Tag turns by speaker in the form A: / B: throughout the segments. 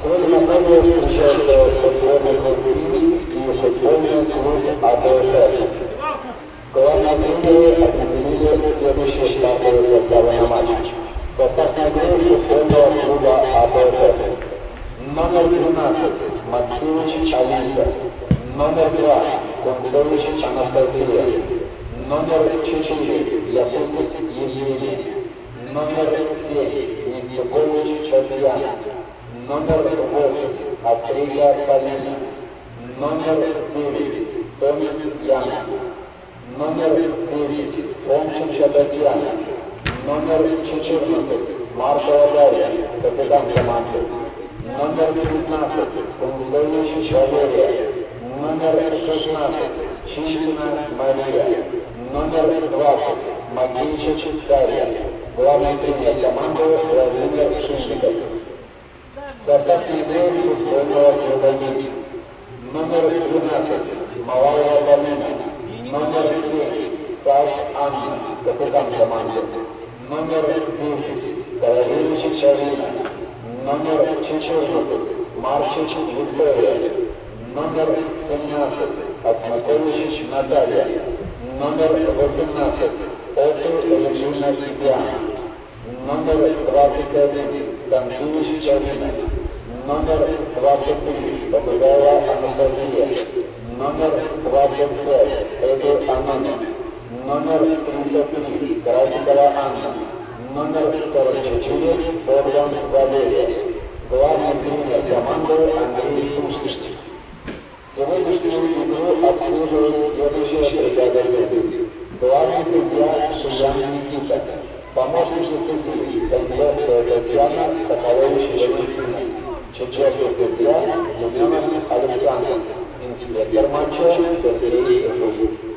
A: Сегодня на поле встречаются 8 Австрия Полина. Номер 9 Томин Яна. Номер 10 Омченко Татьяна. Номер 14 Маркова Дарья, капитан команды. Номер 15 Кунцевич Валерия. Номер 16 Чипина Мария. Номер 20 Магичич Дарья. Главный тренер команды Владимир Шишников. Игры футбольного клуба Минск. Номер 12 Малая Галина. Номер 7 Сас Анна, капитан команды. Номер 10 Королевич Чарина. Номер 14 Марчич Виктория. Номер 17 Осмакович Наталья. Номер 18 Отто Режина Кипиана. Номер 21 Станкевич Чарина. Номер 23 Попугаева Анастасия. Номер 25 Эду Анна. Номер 33 Красикова Анна. Номер 44 Богдан Валерия. Главный тренер команды Андрей Кушничник. Сегодняшнюю игру обслуживает следующая бригада судей. Главный судья Шишан Никита. Помощница судей Кольцовская Татьяна Соколович Валентина.
B: Չեչեխ-Սեսիան, Լյուբիմովի Ալեքսանդր, Գերմանչե Սեսերի Ժուժուկ։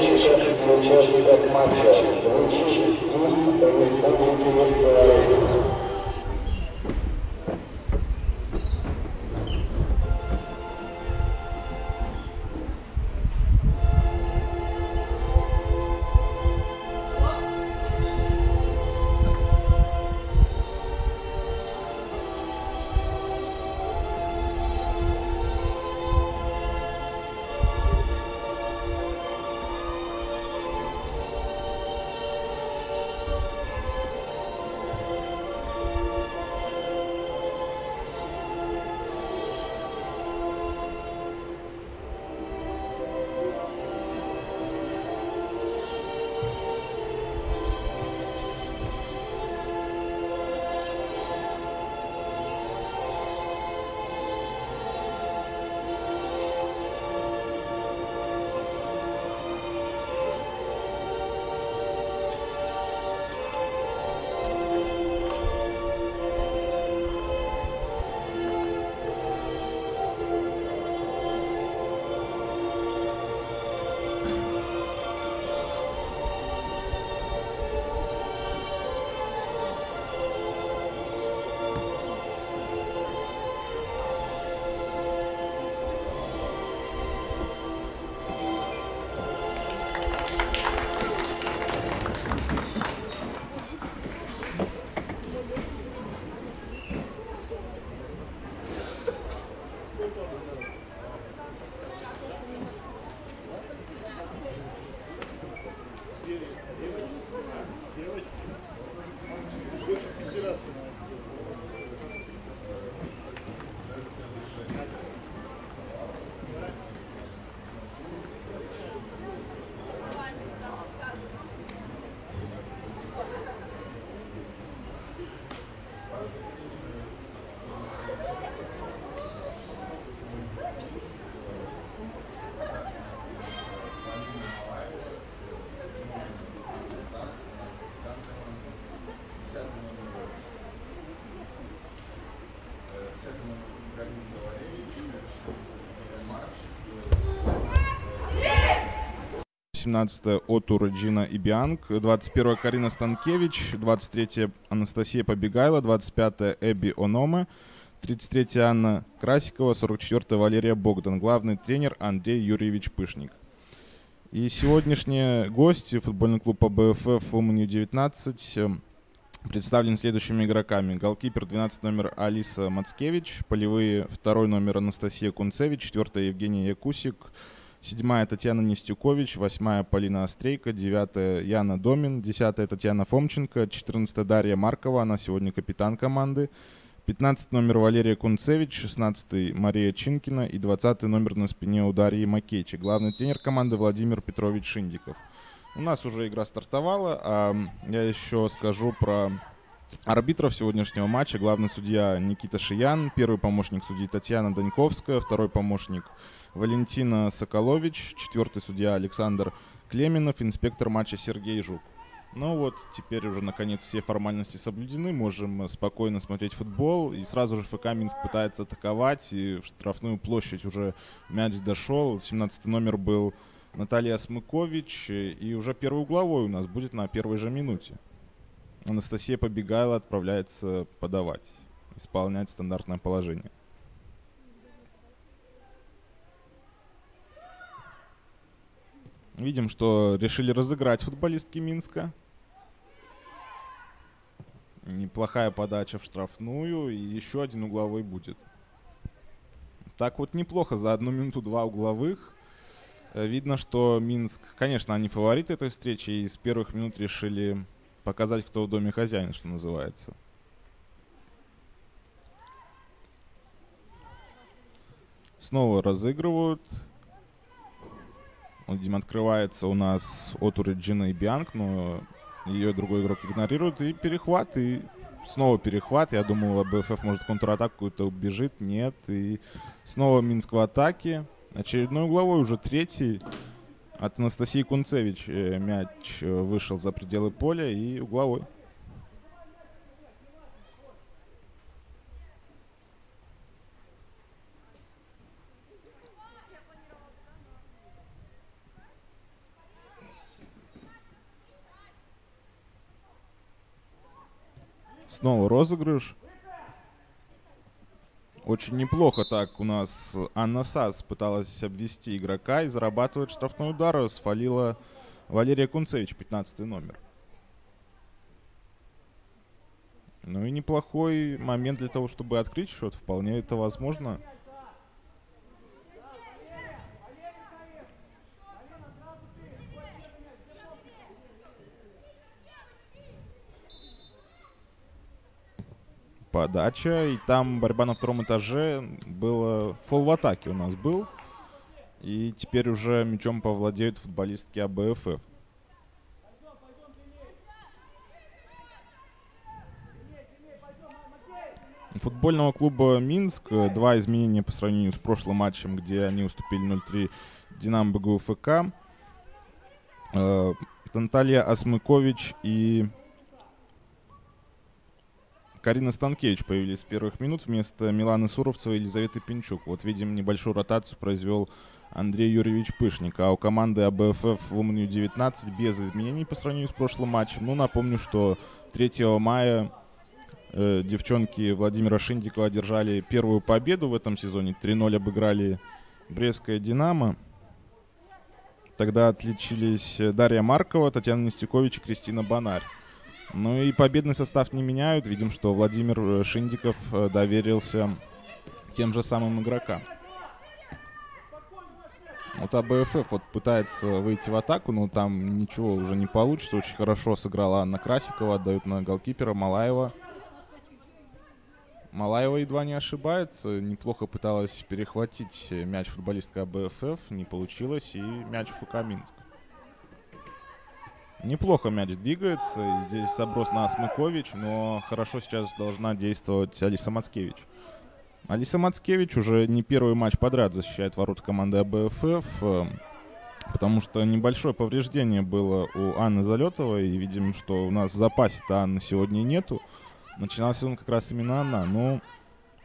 A: Внимание болельщиков и участников матча. Звучит
C: 18 Отура Джина Ибианг, 21 Карина Станкевич, 23 Анастасия Побегайла, 25 Эбби Ономе, 33 Анна Красикова, 44 Валерия Богдан, главный тренер Андрей Юрьевич Пышник. И сегодняшние гости футбольный клуб ПБФФ Уманью 19 эм, представлен следующими игроками. Голкипер 12 номер Алиса Мацкевич, полевые 2 номер Анастасия Кунцевич, 4 Евгения Якусик, седьмая Татьяна Нестюкович, восьмая Полина Острейка, девятая Яна Домин, десятая Татьяна Фомченко, четырнадцатая Дарья Маркова, она сегодня капитан команды, 15 номер Валерия Кунцевич, 16 Мария Чинкина и 20 номер на спине у Дарьи Макейчи. Главный тренер команды Владимир Петрович Шиндиков. У нас уже игра стартовала, а я еще скажу про арбитров сегодняшнего матча. Главный судья Никита Шиян, первый помощник судьи Татьяна Даньковская, второй помощник Валентина Соколович, четвертый судья Александр Клеменов, инспектор матча Сергей Жук. Ну вот, теперь уже наконец все формальности соблюдены, можем спокойно смотреть футбол. И сразу же ФК Минск пытается атаковать, и в штрафную площадь уже мяч дошел. 17 номер был Наталья Смыкович, и уже первый угловой у нас будет на первой же минуте. Анастасия Побегайла отправляется подавать, исполнять стандартное положение. Видим, что решили разыграть футболистки Минска. Неплохая подача в штрафную. И еще один угловой будет. Так вот неплохо. За одну минуту два угловых. Э, видно, что Минск, конечно, они фавориты этой встречи. И с первых минут решили показать, кто в доме хозяин, что называется. Снова разыгрывают. Видимо, открывается у нас от Уриджина и Бианг, но ее другой игрок игнорирует. И перехват, и снова перехват. Я думал, БФФ может контратаку какую-то убежит. Нет. И снова Минск в атаке. Очередной угловой, уже третий. От Анастасии Кунцевич э, мяч э, вышел за пределы поля и угловой. Снова розыгрыш. Очень неплохо так у нас Анна Сас пыталась обвести игрока и зарабатывает штрафной удар. Свалила Валерия Кунцевич, 15 номер. Ну и неплохой момент для того, чтобы открыть счет. Вполне это возможно. Подача, и там борьба на втором этаже было фол в атаке у нас был. И теперь уже мячом повладеют футболистки АБФФ. футбольного клуба Минск два изменения по сравнению с прошлым матчем, где они уступили 0-3 Динамо БГУФК. Э, Наталья Осмыкович и Карина Станкевич появились с первых минут вместо Миланы Суровцева и Елизаветы Пинчук. Вот видим, небольшую ротацию произвел Андрей Юрьевич Пышник. А у команды АБФФ в Уманию 19 без изменений по сравнению с прошлым матчем. Ну, напомню, что 3 мая э, девчонки Владимира Шиндикова одержали первую победу в этом сезоне. 3-0 обыграли Брестское «Динамо». Тогда отличились Дарья Маркова, Татьяна Нестюкович и Кристина Бонарь. Ну и победный состав не меняют. Видим, что Владимир э, Шиндиков э, доверился тем же самым игрокам. Вот АБФФ вот пытается выйти в атаку, но там ничего уже не получится. Очень хорошо сыграла Анна Красикова, отдают на голкипера Малаева. Малаева едва не ошибается. Неплохо пыталась перехватить мяч футболистка АБФФ. Не получилось. И мяч ФК Минск. Неплохо мяч двигается. Здесь заброс на Смыкович, но хорошо сейчас должна действовать Алиса Мацкевич. Алиса Мацкевич уже не первый матч подряд защищает ворота команды АБФФ, э, потому что небольшое повреждение было у Анны Залетовой, и видим, что у нас в запасе-то Анны сегодня нету. Начинался он как раз именно она. Но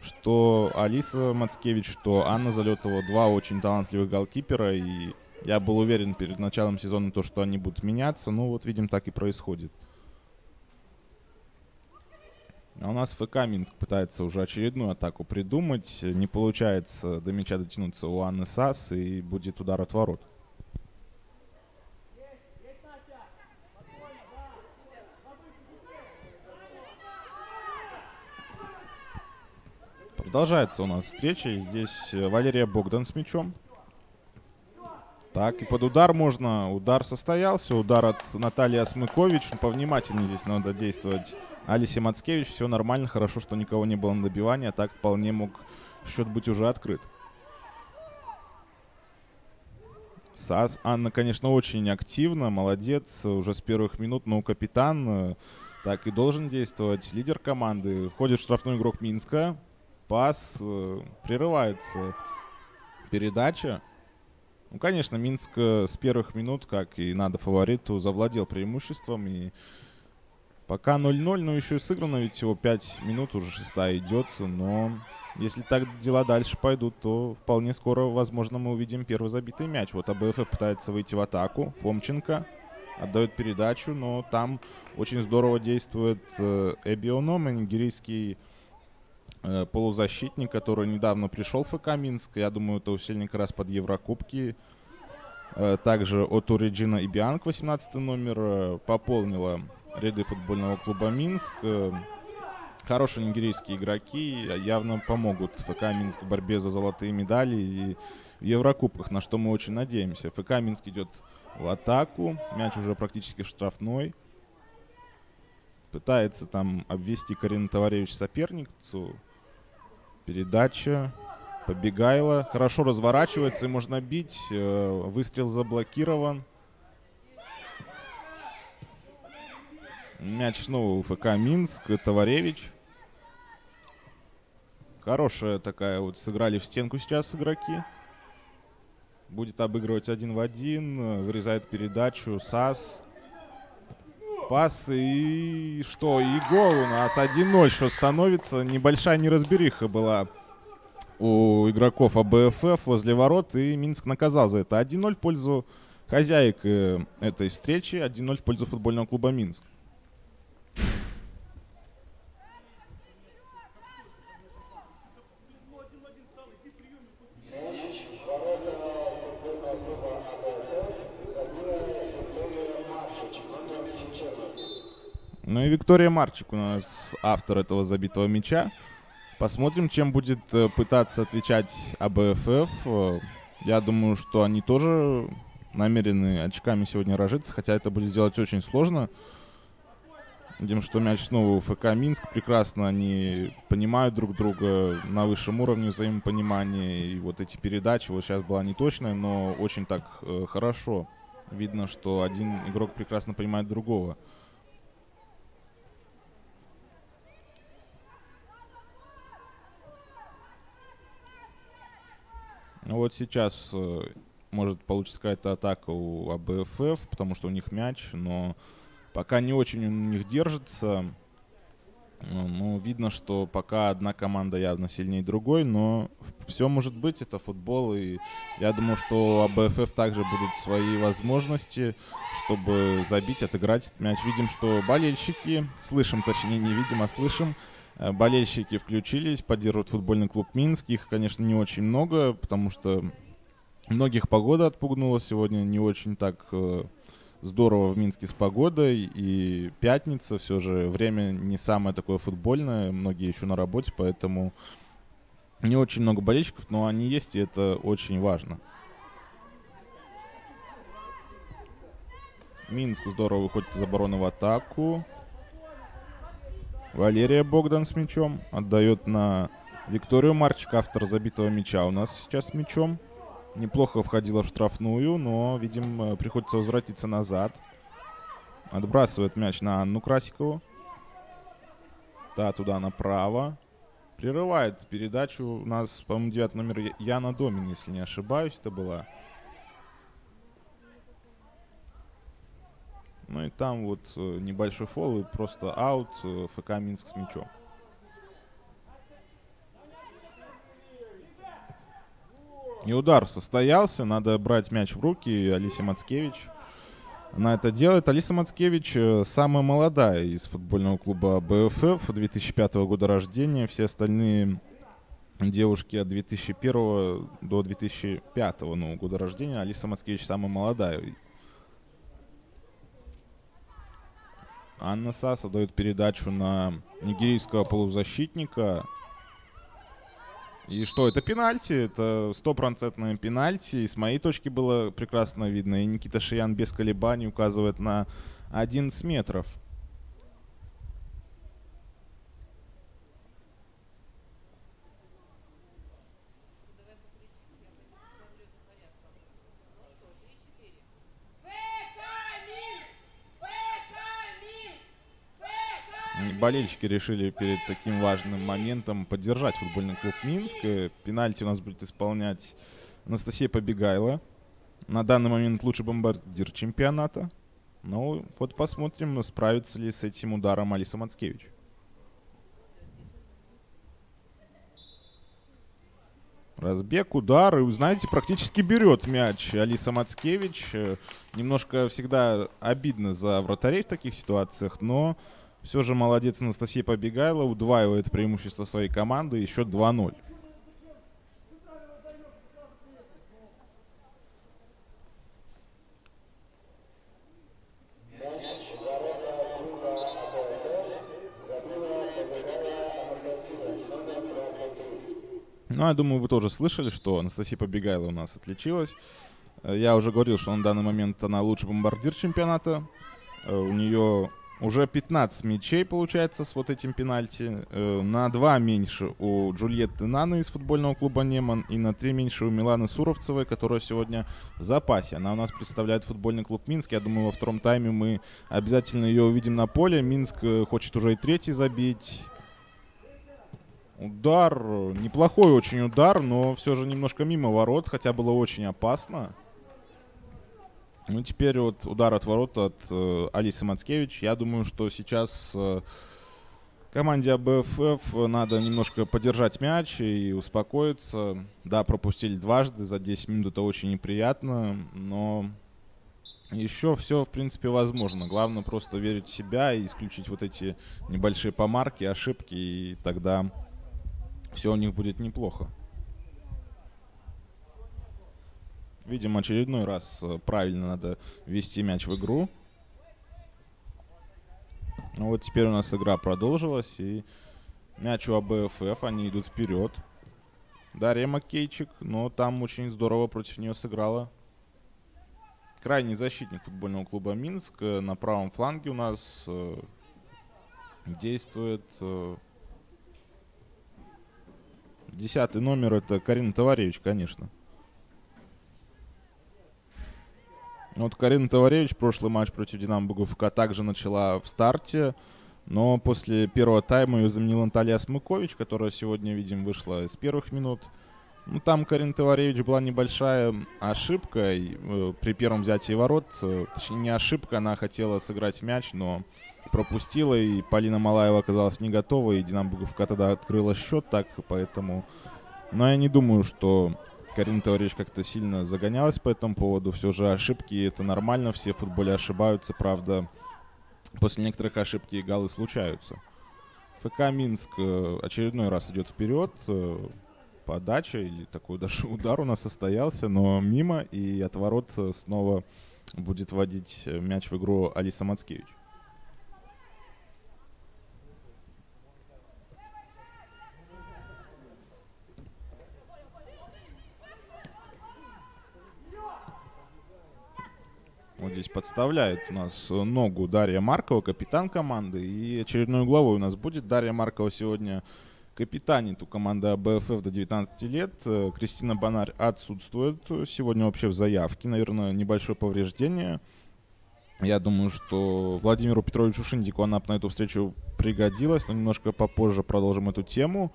C: что Алиса Мацкевич, что Анна Залетова, два очень талантливых голкипера, и я был уверен перед началом сезона, то, что они будут меняться. Ну, вот, видим, так и происходит. А у нас ФК Минск пытается уже очередную атаку придумать. Не получается до мяча дотянуться у Анны Сас, и будет удар от ворот. Продолжается у нас встреча. Здесь Валерия Богдан с мячом. Так, и под удар можно. Удар состоялся. Удар от Натальи Осмыкович. Ну, повнимательнее здесь надо действовать. Алисе Мацкевич. Все нормально. Хорошо, что никого не было на добивании. А так вполне мог счет быть уже открыт. САС. Анна, конечно, очень активна. Молодец. Уже с первых минут. Но капитан э, так и должен действовать. Лидер команды. Входит штрафной игрок Минска. Пас. Э, прерывается передача. Ну, конечно, Минск э, с первых минут, как и надо фавориту, завладел преимуществом. И пока 0-0, но еще и сыграно, ведь всего 5 минут, уже шестая идет. Но если так дела дальше пойдут, то вполне скоро, возможно, мы увидим первый забитый мяч. Вот АБФ пытается выйти в атаку. Фомченко отдает передачу, но там очень здорово действует э, Эбионом, нигерийский полузащитник, который недавно пришел в ФК Минск. Я думаю, это усильник раз под Еврокубки. Э, Также от Реджина и Бианк, 18 номер, э, пополнила ряды футбольного клуба Минск. Э, Хорошие нигерийские игроки явно помогут ФК Минск в борьбе за золотые медали и в Еврокубках, на что мы очень надеемся. ФК Минск идет в атаку, мяч уже практически штрафной. Пытается там обвести Карина Товаревич соперницу. Передача. Побегайло. Хорошо разворачивается и можно бить. Э, Выстрел заблокирован. Мяч снова у ФК Минск. Товаревич. Хорошая такая вот сыграли в стенку сейчас игроки. Будет обыгрывать один в один. э, Вырезает передачу. САС. Пас и что? И гол у нас 1-0, что становится. Небольшая неразбериха была у игроков АБФФ возле ворот, и Минск наказал за это. 1-0 в пользу хозяек э, этой встречи, 1-0 в пользу футбольного клуба Минск.
A: Ворота футбольного клуба АБФ забила Виктория Марчич, номер 14.
C: Ну и Виктория Марчик у нас автор этого забитого мяча. Посмотрим, чем будет э, пытаться отвечать АБФФ. Э, Я думаю, что они тоже намерены очками сегодня рожиться, хотя это будет сделать очень сложно. Видим, что мяч снова у ФК Минск. Прекрасно они понимают друг друга на высшем уровне взаимопонимания. И вот эти передачи, вот сейчас была не точная, но очень так э, хорошо. Видно, что один игрок прекрасно понимает другого. Вот сейчас э, может получиться какая-то атака у АБФФ, потому что у них мяч, но пока не очень у них держится. Ну, Ну, видно, что пока одна команда явно сильнее другой, но все может быть, это футбол, и я думаю, что у АБФФ также будут свои возможности, чтобы забить, отыграть этот мяч. Видим, что болельщики, слышим, точнее не видим, а слышим, э, болельщики включились, поддерживают футбольный клуб Минск. Их, конечно, не очень много, потому что многих погода отпугнула сегодня, не очень так э, здорово в Минске с погодой. И пятница все же время не самое такое футбольное. Многие еще на работе, поэтому не очень много болельщиков, но они есть, и это очень важно. Минск здорово выходит из обороны в атаку. Валерия Богдан с мячом. Отдает на Викторию Марчик, автор забитого мяча у нас сейчас с мячом. Неплохо входила в штрафную, но, видим, э, приходится возвратиться назад. Отбрасывает мяч на Анну Красикову. Та туда направо. Прерывает передачу. У нас, по-моему, девятый номер Яна Домин, если не ошибаюсь, это была. Ну и там вот э, небольшой фол и просто аут э, ФК Минск с мячом. И удар состоялся. Надо брать мяч в руки. Алисе Мацкевич. Она это делает. Алиса Мацкевич э, самая молодая из футбольного клуба БФФ 2005 года рождения. Все остальные девушки от 2001 до 2005 ну, года рождения. Алиса Мацкевич самая молодая. Анна Саса дает передачу на нигерийского полузащитника. И что, это пенальти, это стопроцентное пенальти. И с моей точки было прекрасно видно. И Никита Шиян без колебаний указывает на 11 метров. Болельщики решили перед таким важным моментом поддержать футбольный клуб Минск. Э, Пенальти у нас будет исполнять Анастасия Побегайла. На данный момент лучший бомбардир чемпионата. Ну, вот посмотрим, справится ли с этим ударом Алиса Мацкевич. Разбег, удар, и, вы знаете, практически берет мяч Алиса Мацкевич. Э, Немножко всегда обидно за вратарей в таких ситуациях, но все же молодец Анастасия Побегайло, удваивает преимущество своей команды, еще 2-0. Ну, я думаю, вы тоже слышали, что Анастасия Побегайло у нас отличилась. Э, я уже говорил, что на данный момент она лучший бомбардир чемпионата. Э, у нее уже 15 мячей, получается, с вот этим пенальти. Э, На 2 меньше у Джульетты Наны из футбольного клуба «Неман» и на 3 меньше у Миланы Суровцевой, которая сегодня в запасе. Она у нас представляет футбольный клуб «Минск». Я думаю, во втором тайме мы обязательно ее увидим на поле. Минск э, хочет уже и третий забить. Удар, неплохой очень удар, но все же немножко мимо ворот, хотя было очень опасно. Ну, теперь вот удар от ворот от э, Алисы Мацкевич. Я думаю, что сейчас э, команде АБФФ надо немножко подержать мяч и успокоиться. Да, пропустили дважды за 10 минут, это очень неприятно, но еще все, в принципе, возможно. Главное просто верить в себя и исключить вот эти небольшие помарки, ошибки, и тогда все у них будет неплохо. Видимо, очередной раз э, правильно надо ввести мяч в игру. Ну вот теперь у нас игра продолжилась, и мяч у АБФФ, они идут вперед. Дарья Маккейчик, но там очень здорово против нее сыграла. Крайний защитник футбольного клуба Минск. э, На правом фланге у нас э, действует э, десятый номер, это Карина Товаревич, конечно. Вот Карина Товаревич прошлый матч против Динамо БГФК также начала в старте, но после первого тайма ее заменила Наталья Смыкович, которая сегодня, видим, вышла из первых минут. Ну, там Карина Товаревич была небольшая ошибка и, э, при первом взятии ворот. э, точнее, не ошибка, она хотела сыграть мяч, но пропустила, и Полина Малаева оказалась не готова, и Динамо БГФК тогда открыла счет, так, поэтому... Но я не думаю, что Карина Товарищ как-то сильно загонялась по этому поводу. Все же ошибки это нормально, все в футболе ошибаются, правда. После некоторых ошибки и галы случаются. ФК Минск э, очередной раз идет вперед. э, Подача или такой даже удар у нас состоялся, но мимо и от ворот э, снова будет вводить мяч в игру Алиса Мацкевич. Вот здесь подставляет у нас ногу Дарья Маркова, капитан команды. И очередной главой у нас будет Дарья Маркова сегодня капитанит у команды АБФФ до 19 лет. Э, Кристина Бонарь отсутствует сегодня вообще в заявке. Наверное, небольшое повреждение. Я думаю, что Владимиру Петровичу Шиндику она на эту встречу пригодилась, но немножко попозже продолжим эту тему.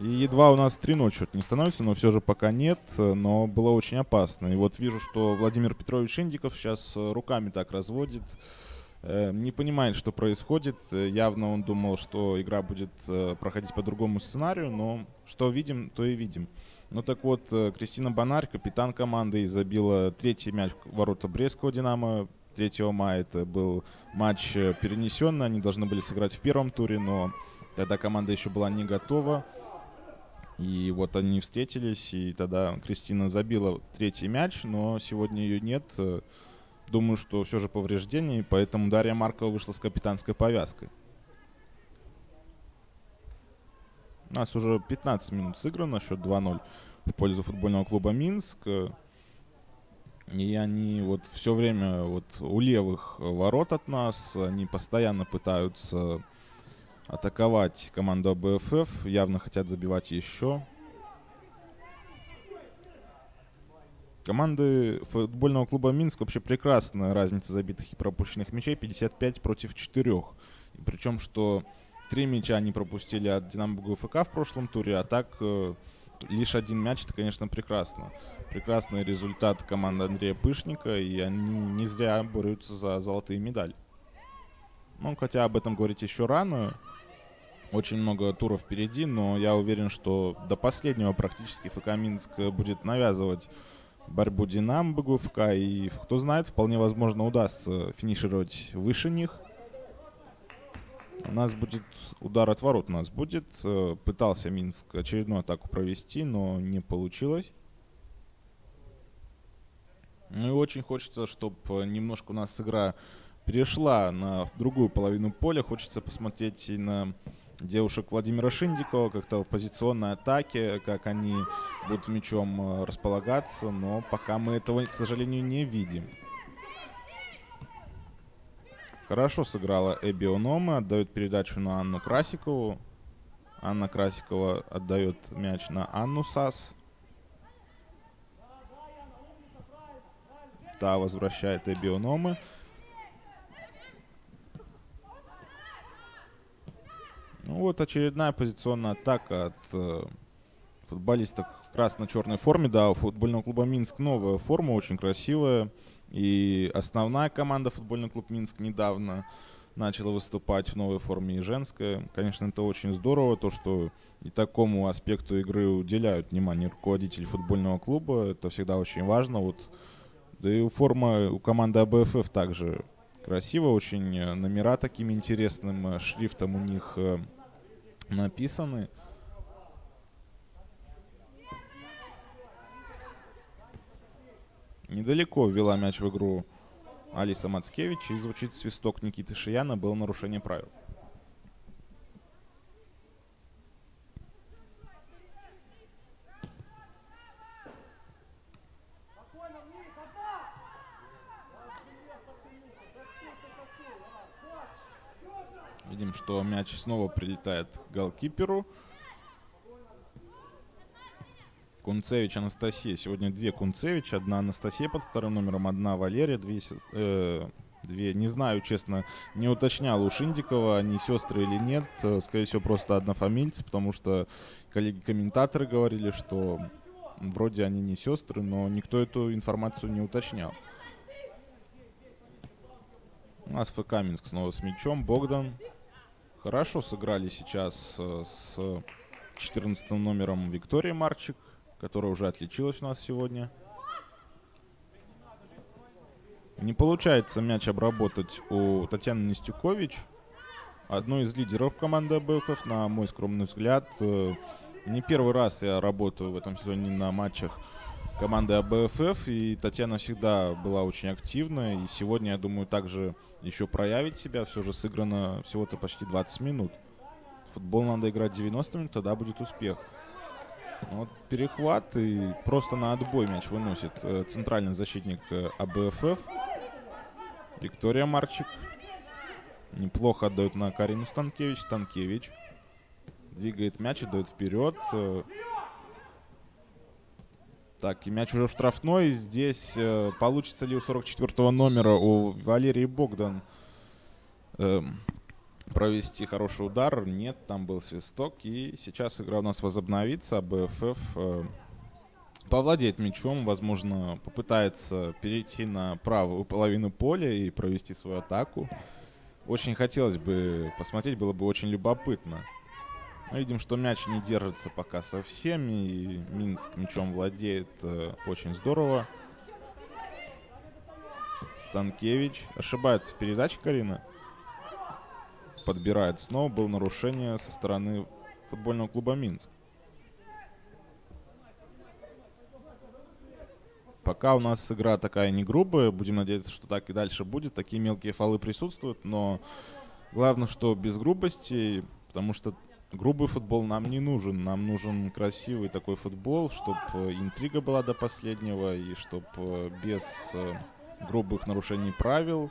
C: И едва у нас 3-0 что-то не становится, но все же пока нет, но было очень опасно. И вот вижу, что Владимир Петрович Индиков сейчас э, руками так разводит, э, не понимает, что происходит. Явно он думал, что игра будет э, проходить по другому сценарию, но что видим, то и видим. Ну так вот, Кристина Бонарь, капитан команды, забила третий мяч в ворота Брестского «Динамо». 3 мая это был матч перенесенный, они должны были сыграть в первом туре, но тогда команда еще была не готова. И вот они встретились, и тогда Кристина забила третий мяч, но сегодня ее нет. Думаю, что все же повреждение, поэтому Дарья Маркова вышла с капитанской повязкой. У нас уже 15 минут сыграно, счет 2-0 в пользу футбольного клуба Минск. И они вот все время вот у левых ворот от нас, они постоянно пытаются атаковать команду АБФФ, явно хотят забивать еще. Команды футбольного клуба Минск вообще прекрасная разница забитых и пропущенных мячей 55 против 4. И причем, что три мяча они пропустили от Динамо БГФК в прошлом туре, а так э, лишь один мяч, это, конечно, прекрасно. Прекрасный результат команды Андрея Пышника, и они не зря борются за золотые медали. Ну, хотя об этом говорить еще рано. Очень много туров впереди, но я уверен, что до последнего практически ФК Минск будет навязывать борьбу Динамо БГУФК, и кто знает, вполне возможно удастся финишировать выше них. У нас будет удар от ворот, у нас будет. Э, Пытался Минск очередную атаку провести, но не получилось. Ну и очень хочется, чтобы немножко у нас игра перешла на другую половину поля. Хочется посмотреть и на девушек Владимира Шиндикова, как-то в позиционной атаке, как они будут мячом э, располагаться, но пока мы этого, к сожалению, не видим. Хорошо сыграла Эбби Онома, отдает передачу на Анну Красикову. Анна Красикова отдает мяч на Анну Сас. Та возвращает Эбби Ономы. Ну вот очередная позиционная атака от э, футболистов в красно-черной форме. Да, у футбольного клуба Минск новая форма, очень красивая. И основная команда футбольный клуб Минск недавно начала выступать в новой форме и женская. Конечно, это очень здорово, то, что и такому аспекту игры уделяют внимание руководители футбольного клуба. Это всегда очень важно. Вот, да и форма у команды АБФФ также красиво, очень э, номера таким интересным э, шрифтом у них э, написаны. Недалеко ввела мяч в игру Алиса Мацкевич и звучит свисток Никиты Шияна, было нарушение правил. Видим, что мяч снова прилетает к голкиперу. Кунцевич, Анастасия. Сегодня две Кунцевич. Одна Анастасия под вторым номером, одна Валерия. Две, э, две не знаю, честно, не уточнял у Шиндикова, они сестры или нет. Э, скорее всего, просто однофамильцы, потому что коллеги-комментаторы говорили, что вроде они не сестры, но никто эту информацию не уточнял. У нас ФК снова с мячом. Богдан Хорошо сыграли сейчас э, с 14 номером Виктория Марчик, которая уже отличилась у нас сегодня. Не получается мяч обработать у Татьяны Нестюкович, одной из лидеров команды АБФ, на мой скромный взгляд. Э, не первый раз я работаю в этом сезоне на матчах команды АБФФ, и Татьяна всегда была очень активна, и сегодня, я думаю, также еще проявить себя. Все же сыграно всего-то почти 20 минут. Футбол надо играть 90 минут, тогда будет успех. Вот перехват и просто на отбой мяч выносит э, центральный защитник э, АБФФ. Виктория Марчик. Неплохо отдает на Карину Станкевич. Станкевич двигает мяч, идет вперед. Так, и мяч уже в штрафной. Здесь э, получится ли у 44 номера у Валерии Богдан э, провести хороший удар? Нет, там был свисток. И сейчас игра у нас возобновится. БФФ э, повладеет мячом. Возможно, попытается перейти на правую половину поля и провести свою атаку. Очень хотелось бы посмотреть, было бы очень любопытно. Мы видим, что мяч не держится пока со всеми, и Минск мячом владеет э, очень здорово. Станкевич ошибается в передаче Карина. Подбирает снова. Было нарушение со стороны футбольного клуба Минск. Пока у нас игра такая не грубая, будем надеяться, что так и дальше будет. Такие мелкие фолы присутствуют, но главное, что без грубости, потому что грубый футбол нам не нужен. Нам нужен красивый такой футбол, чтобы э, интрига была до последнего и чтобы э, без э, грубых нарушений правил.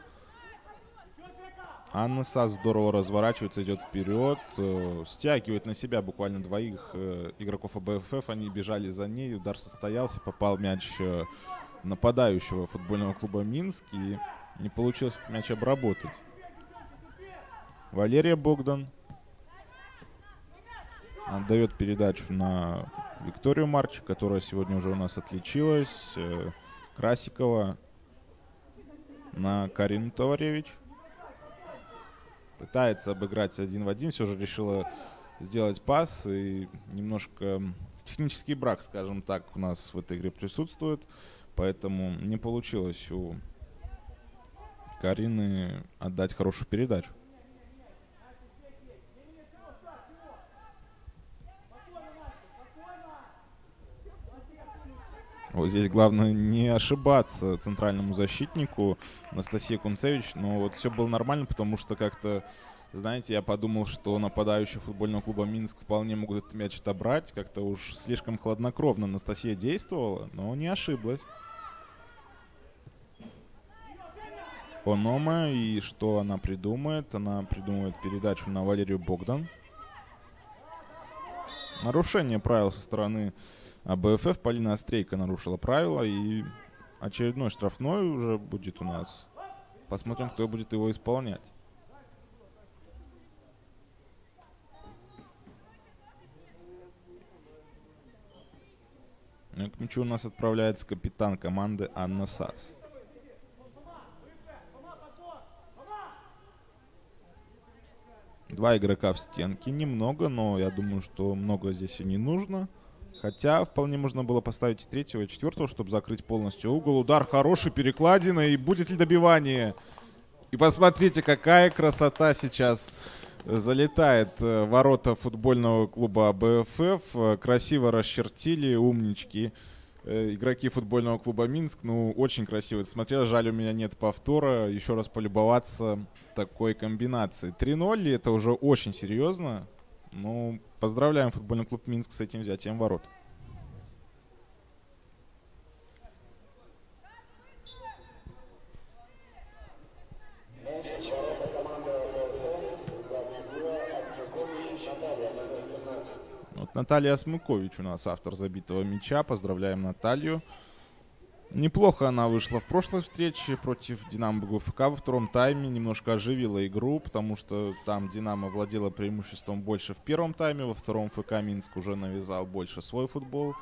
C: Анна Сас здорово разворачивается, идет вперед, стягивает на себя буквально двоих игроков АБФФ. Они бежали за ней, удар состоялся, попал мяч нападающего футбольного клуба Минск и не получилось этот мяч обработать. Валерия Богдан отдает передачу на Викторию Марч, которая сегодня уже у нас отличилась. Э, Красикова на Карину Товаревич. Пытается обыграть один в один, все же решила сделать пас. И немножко технический брак, скажем так, у нас в этой игре присутствует. Поэтому не получилось у Карины отдать хорошую передачу. Вот здесь главное не ошибаться центральному защитнику Анастасии Кунцевич. Но вот все было нормально, потому что как-то Знаете, я подумал, что нападающие футбольного клуба Минск вполне могут этот мяч отобрать. Как-то уж слишком хладнокровно Анастасия действовала, но не ошиблась. Онома, и что она придумает? Она придумывает передачу на Валерию Богдан. Нарушение правил со стороны АБФФ. Полина Острейка нарушила правила, и очередной штрафной уже будет у нас. Посмотрим, кто будет его исполнять. Ну, к мячу у нас отправляется капитан команды Анна Сас. Два игрока в стенке. Немного, но я думаю, что много здесь и не нужно. Хотя вполне можно было поставить и третьего, и четвертого, чтобы закрыть полностью угол. Удар хороший, перекладина. И будет ли добивание? И посмотрите, какая красота сейчас залетает э, ворота футбольного клуба АБФФ. Э, красиво расчертили, умнички. Э, игроки футбольного клуба Минск. Ну, очень красиво это смотрел. Жаль, у меня нет повтора. Еще раз полюбоваться такой комбинацией. 3-0, это уже очень серьезно. Ну, поздравляем футбольный клуб Минск с этим взятием ворот. Вот Наталья Смыкович у нас автор забитого мяча. Поздравляем Наталью. Неплохо она вышла в прошлой встрече против Динамо БГУФК во втором тайме. Немножко оживила игру, потому что там Динамо владела преимуществом больше в первом тайме. Во втором ФК Минск уже навязал больше свой футбол.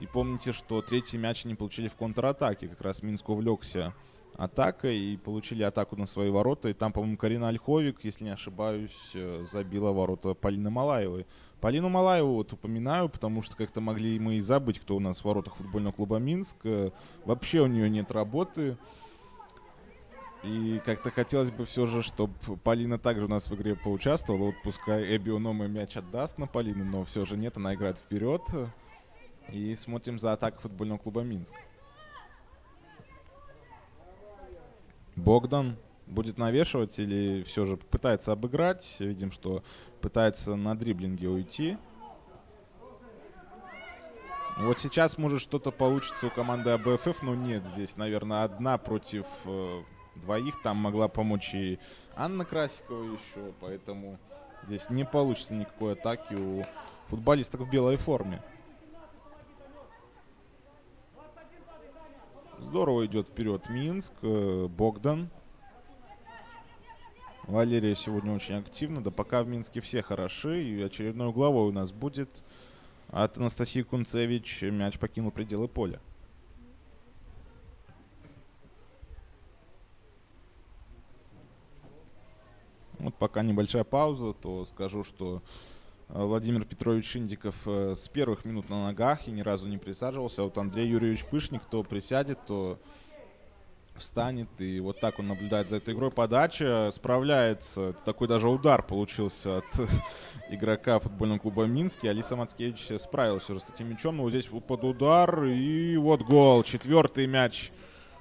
C: И помните, что третий мяч не получили в контратаке. Как раз Минск увлекся атакой и получили атаку на свои ворота. И там, по-моему, Карина Ольховик, если не ошибаюсь, э, забила ворота Полины Малаевой. Полину Малаеву вот упоминаю, потому что как-то могли мы и забыть, кто у нас в воротах футбольного клуба Минск. Э, вообще у нее нет работы. И как-то хотелось бы все же, чтобы Полина также у нас в игре поучаствовала. Вот пускай Эбби Онома мяч отдаст на Полину, но все же нет, она играет вперед. И смотрим за атакой футбольного клуба Минск. Богдан будет навешивать или все же пытается обыграть. Видим, что пытается на дриблинге уйти. Вот сейчас может что-то получится у команды АБФФ, но нет, здесь, наверное, одна против э, двоих. Там могла помочь и Анна Красикова еще, поэтому здесь не получится никакой атаки у футболисток в белой форме. Здорово идет вперед Минск. Э, Богдан Валерия сегодня очень активна. Да пока в Минске все хороши. И очередной угловой у нас будет от Анастасии Кунцевич. Мяч покинул пределы поля. Вот пока небольшая пауза, то скажу, что Владимир Петрович Шиндиков э, с первых минут на ногах и ни разу не присаживался. А вот Андрей Юрьевич Пышник то присядет, то встанет, и вот так он наблюдает за этой игрой. Подача справляется. Такой даже удар получился от игрока футбольного клуба Минский. Алиса Мацкевич справилась уже с этим мячом. Но вот здесь под удар, и вот гол. Четвертый мяч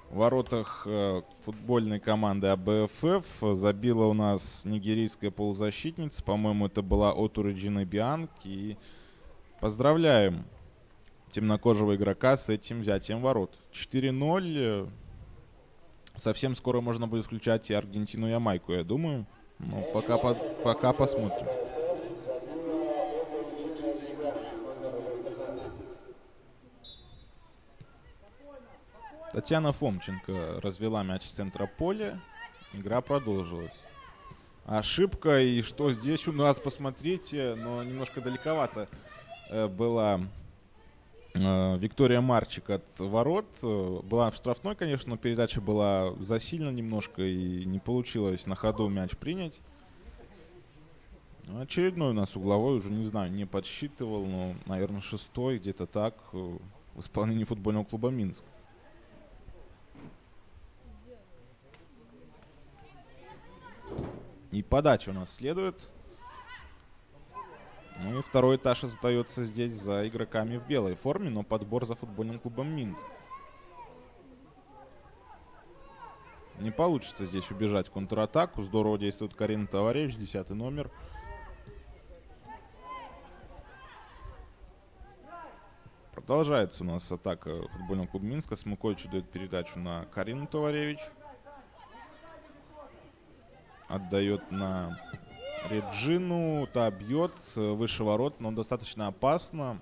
C: в воротах э, футбольной команды АБФФ. Забила у нас нигерийская полузащитница. По-моему, это была Оту Реджина Бианг. И поздравляем темнокожего игрока с этим взятием ворот. 4-0. Совсем скоро можно будет включать и Аргентину, и Ямайку, я думаю. Ну, пока, по, пока посмотрим. Татьяна Фомченко развела мяч с центра поля. Игра продолжилась. Ошибка. И что здесь у нас, посмотрите, но немножко далековато э, была Э, Виктория Марчик от ворот. Э, была в штрафной, конечно, но передача была засильна немножко и не получилось на ходу мяч принять. Очередной у нас угловой, уже не знаю, не подсчитывал, но, наверное, шестой, где-то так, э, в исполнении футбольного клуба Минск. И подача у нас следует. Ну и второй этаж остается здесь за игроками в белой форме, но подбор за футбольным клубом Минск. Не получится здесь убежать контратаку. Здорово действует Карина Товаревич, 10 номер. Продолжается у нас атака футбольного клуба Минска. Смыкович дает передачу на Карину Товаревич. Отдает на Реджину. Та бьет э, выше ворот, но достаточно опасно.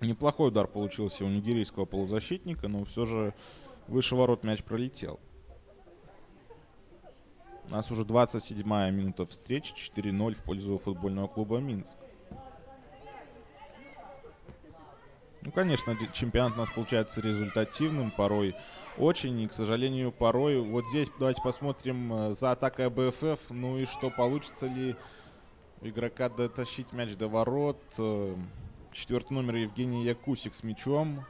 C: Неплохой удар получился у нигерийского полузащитника, но все же выше ворот мяч пролетел. У нас уже 27-я минута встречи, 4-0 в пользу футбольного клуба Минск. Ну, конечно, чемпионат у нас получается результативным, порой очень, и, к сожалению, порой. Вот здесь давайте посмотрим э, за атакой АБФФ, ну и что, получится ли игрока дотащить мяч до ворот. Э, четвертый номер Евгений Якусик с мячом.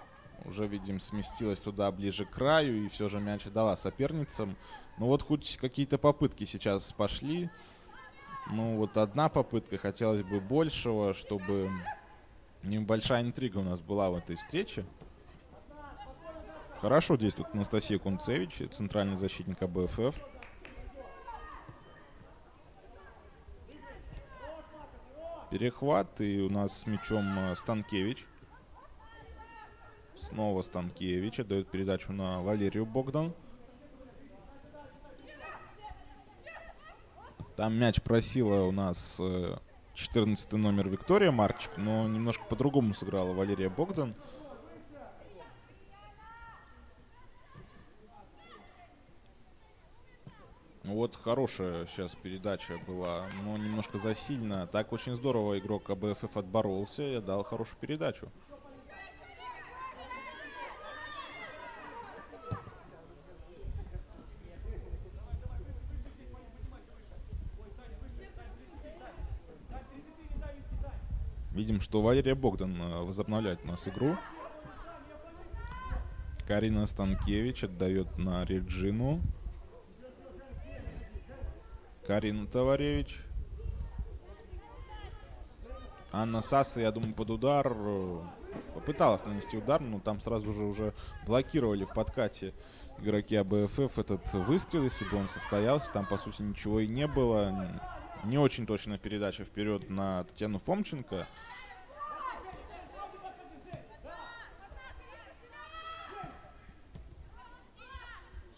C: Уже, видим, сместилась туда ближе к краю, и все же мяч дала соперницам. Ну вот хоть какие-то попытки сейчас пошли. Ну вот одна попытка, хотелось бы большего, чтобы Небольшая интрига у нас была в этой встрече. Хорошо действует Анастасия Кунцевич, центральный защитник АБФФ. Перехват, и у нас с мячом э, Станкевич. Снова Станкевич отдает передачу на Валерию Богдан. Там мяч просила у нас э, 14 номер Виктория Марчик, но немножко по-другому сыграла Валерия Богдан. Вот хорошая сейчас передача была, но немножко засильно. Так очень здорово игрок АБФФ отборолся и дал хорошую передачу. Видим, что Валерия Богдан э, возобновляет у нас игру. Карина Станкевич отдает на Реджину. Карина Товаревич. Анна Саса, я думаю, под удар э, попыталась нанести удар, но там сразу же уже блокировали в подкате игроки АБФФ этот выстрел, если бы он состоялся. Там, по сути, ничего и не было. Не очень точная передача вперед на Татьяну Фомченко.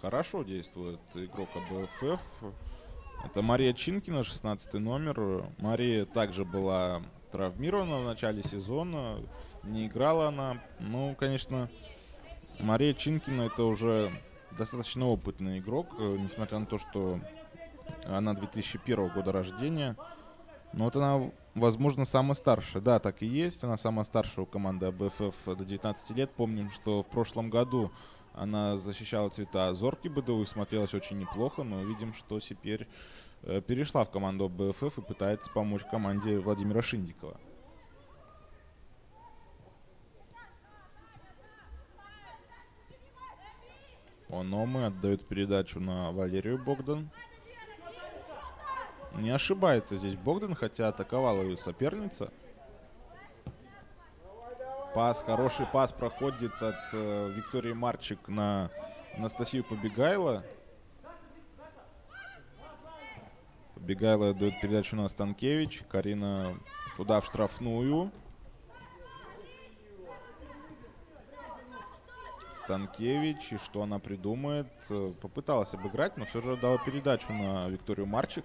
C: Хорошо действует игрок АБФФ. Это Мария Чинкина, 16 номер. Мария также была травмирована в начале сезона. Не играла она. Ну, конечно, Мария Чинкина это уже достаточно опытный игрок, несмотря на то, что она 2001 года рождения. Но вот она, возможно, самая старшая. Да, так и есть. Она самая старшая у команды АБФФ до 19 лет. Помним, что в прошлом году она защищала цвета Зорки БДУ смотрелась очень неплохо, но видим, что теперь э, перешла в команду БФФ и пытается помочь команде Владимира Шиндикова. Ономы отдает передачу на Валерию Богдан. Не ошибается здесь Богдан, хотя атаковала ее соперница. Пас, хороший пас проходит от э, Виктории Марчик на Анастасию Побегайло. Побегайло дает передачу на Станкевич. Карина туда в штрафную. Станкевич. И что она придумает? Э, попыталась обыграть, но все же дала передачу на Викторию Марчик.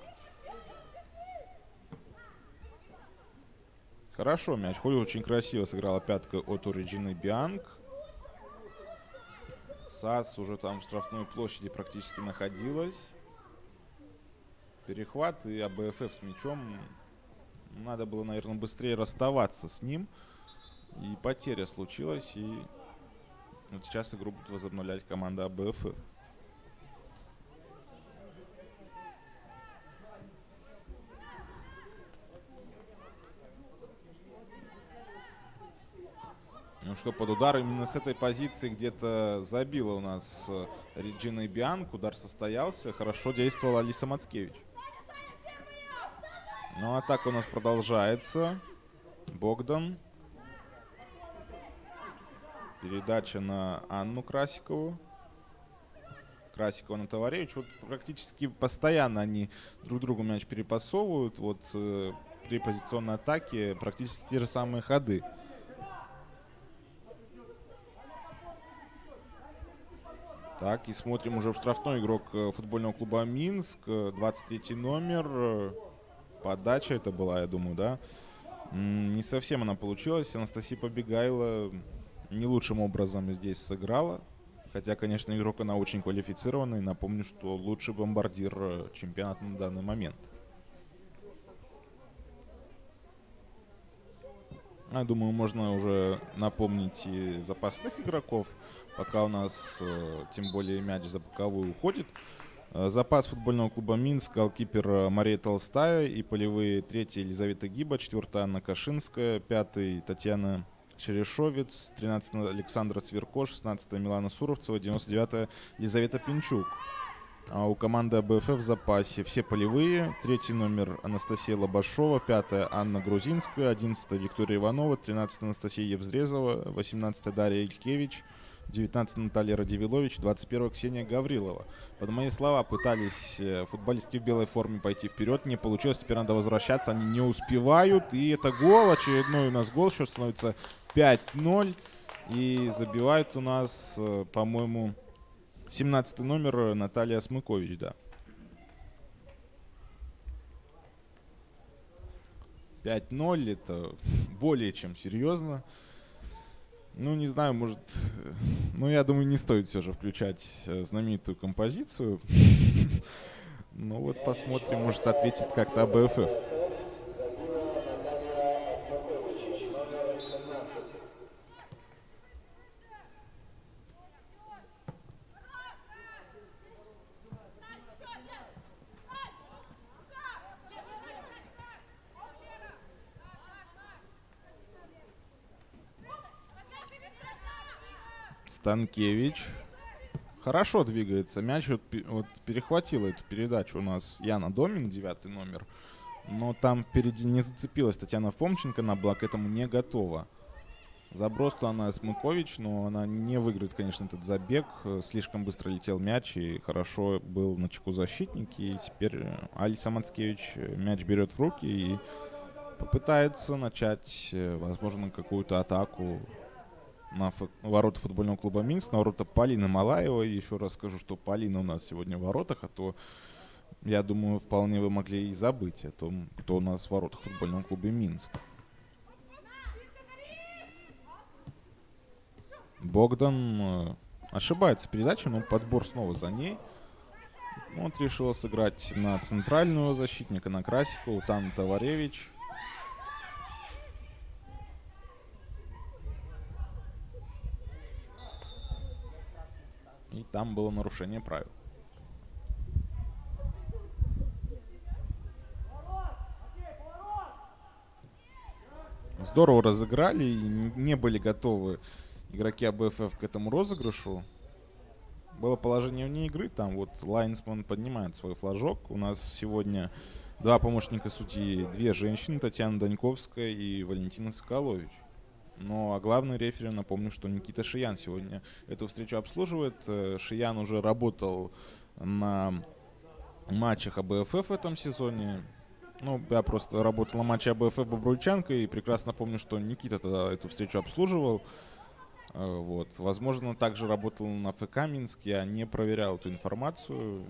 C: Хорошо, мяч. Холли очень красиво сыграла пятка от Ориджины Бианг. САС уже там в штрафной площади практически находилась. Перехват и АБФФ с мячом. Надо было, наверное, быстрее расставаться с ним. И потеря случилась. И вот сейчас игру будет возобновлять команда АБФФ. Что, под удар именно с этой позиции где-то забила у нас э, Реджина и Бианк. Удар состоялся. Хорошо действовала Алиса Мацкевич. Ну, атака у нас продолжается. Богдан. Передача на Анну Красикову. Красикова на Товаревич. Вот практически постоянно они друг другу мяч перепасовывают. Вот э, при позиционной атаке практически те же самые ходы. Так, и смотрим уже в штрафной игрок э, футбольного клуба Минск. 23 номер. Э, подача это была, я думаю, да? Не совсем она получилась. Анастасия Побегайла не лучшим образом здесь сыграла. Хотя, конечно, игрок она очень квалифицированный. Напомню, что лучший бомбардир э, чемпионата на данный момент. Я думаю, можно уже напомнить и запасных игроков, пока у нас, э, тем более, мяч за боковую уходит. Э, запас футбольного клуба Минск, голкипер Мария Толстая и полевые третий Елизавета Гиба, четвертая Анна Кашинская, пятый Татьяна Черешовец, 13 Александра Цверко, 16 Милана Суровцева, 99 Елизавета Пинчук. А у команды АБФ в запасе все полевые. Третий номер Анастасия Лобашова, пятая Анна Грузинская, 11 Виктория Иванова, 13 Анастасия Евзрезова, 18 Дарья Илькевич, 19 Наталья Радивилович, 21 Ксения Гаврилова. Под мои слова пытались э, футболистки в белой форме пойти вперед, не получилось, теперь надо возвращаться, они не успевают, и это гол, очередной у нас гол, еще становится 5-0, и забивает у нас, э, по-моему, 17 номер Наталья Смыкович, да. 5-0 это более чем серьезно. Ну, не знаю, может... Ну, я думаю, не стоит все же включать э, знаменитую композицию. Ну вот посмотрим, может ответить как-то АБФФ. Станкевич. Хорошо двигается. Мяч вот, вот перехватила эту передачу у нас Яна Домин, девятый номер. Но там впереди не зацепилась Татьяна Фомченко на блок, к этому не готова. Заброс-то она Смыкович, но она не выиграет, конечно, этот забег. Слишком быстро летел мяч, и хорошо был на чеку защитник. И теперь Алиса Мацкевич мяч берет в руки и попытается начать, э, возможно, какую-то атаку на ворота футбольного клуба Минск, на ворота Полины Малаевой. Еще раз скажу, что Полина у нас сегодня в воротах, а то, я думаю, вполне вы могли и забыть о том, кто у нас в воротах футбольного клуба Минск. Богдан э, ошибается передача, но подбор снова за ней. Вот решила сыграть на центрального защитника, на Красикову, там Товаревич. И там было нарушение правил. Здорово разыграли и не были готовы игроки АБФФ к этому розыгрышу. Было положение вне игры, там вот Лайнсман поднимает свой флажок. У нас сегодня два помощника судьи, две женщины, Татьяна Даньковская и Валентина Соколович. Ну, а главный рефери, напомню, что Никита Шиян сегодня эту встречу обслуживает. Э, Шиян уже работал на матчах АБФФ в этом сезоне. Ну, я просто работал на матче АБФФ Бобруйчанка и прекрасно помню, что Никита тогда эту встречу обслуживал. Э, вот. Возможно, также работал на ФК Минск. Я не проверял эту информацию.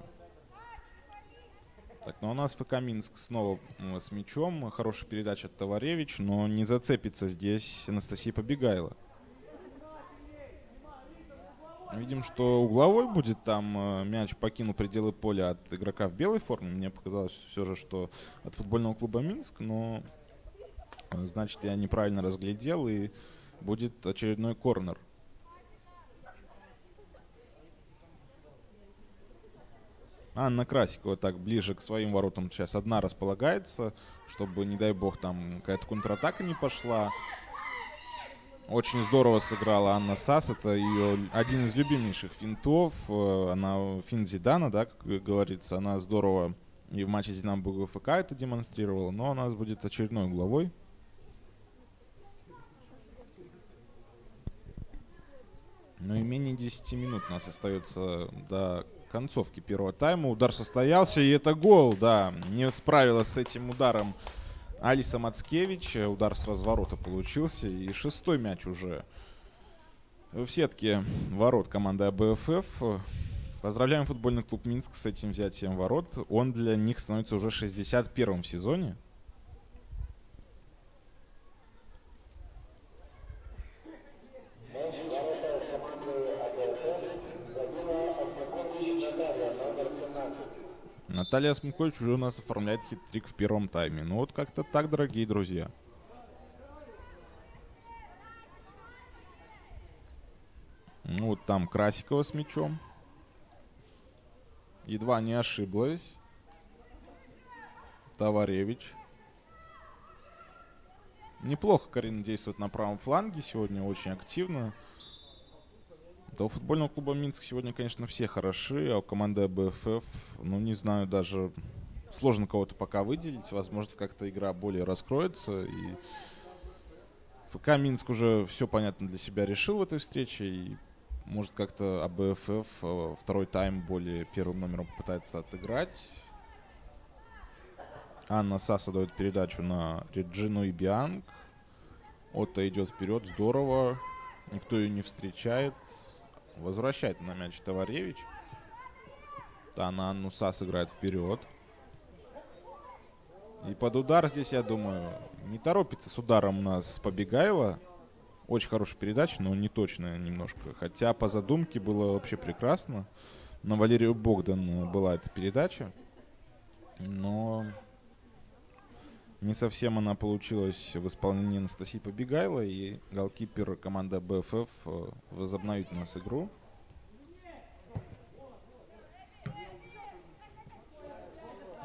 C: Так, ну у нас ФК Минск снова с мячом. Хорошая передача от Товаревич, но не зацепится здесь Анастасия Побегайла. Видим, что угловой будет там. Э, мяч покинул пределы поля от игрока в белой форме. Мне показалось все же, что от футбольного клуба Минск, но э, значит я неправильно разглядел и будет очередной корнер. Анна Красикова так ближе к своим воротам сейчас одна располагается, чтобы, не дай бог, там какая-то контратака не пошла. Очень здорово сыграла Анна Сас. Это ее один из любимейших финтов. Э, она финт Зидана, да, как говорится. Она здорово и в матче Динамо БГФК это демонстрировала. Но у нас будет очередной угловой. Ну и менее 10 минут у нас остается до концовки первого тайма. Удар состоялся, и это гол, да. Не справилась с этим ударом Алиса Мацкевич. Удар с разворота получился, и шестой мяч уже в сетке ворот команды АБФФ. Поздравляем футбольный клуб Минск с этим взятием ворот. Он для них становится уже 61-м в сезоне.
A: Мяч в ворота команды АБФ. Забила Осмоскович Наталья, номер 17.
C: Наталья Смукович уже у нас оформляет хит-трик в первом тайме. Ну вот как-то так, дорогие друзья. Ну вот там Красикова с мячом. Едва не ошиблась. Товаревич. Неплохо Карина действует на правом фланге сегодня, очень активно. У футбольного клуба Минск сегодня, конечно, все хороши, а у команды АБФФ, ну, не знаю, даже сложно кого-то пока выделить. Возможно, как-то игра более раскроется. И ФК Минск уже все понятно для себя решил в этой встрече. И может как-то АБФФ э, второй тайм более первым номером попытается отыграть. Анна Саса дает передачу на Реджину и Бианг. Отто идет вперед, здорово. Никто ее не встречает. Возвращает на мяч Товаревич. Да, на Анну Сас играет вперед. И под удар здесь, я думаю, не торопится с ударом у нас Побегайло. Очень хорошая передача, но не точная немножко. Хотя по задумке было вообще прекрасно. На Валерию Богдан была эта передача. Но не совсем она получилась в исполнении Анастасии Побегайло. И голкипер команды БФФ э, возобновит у нас игру.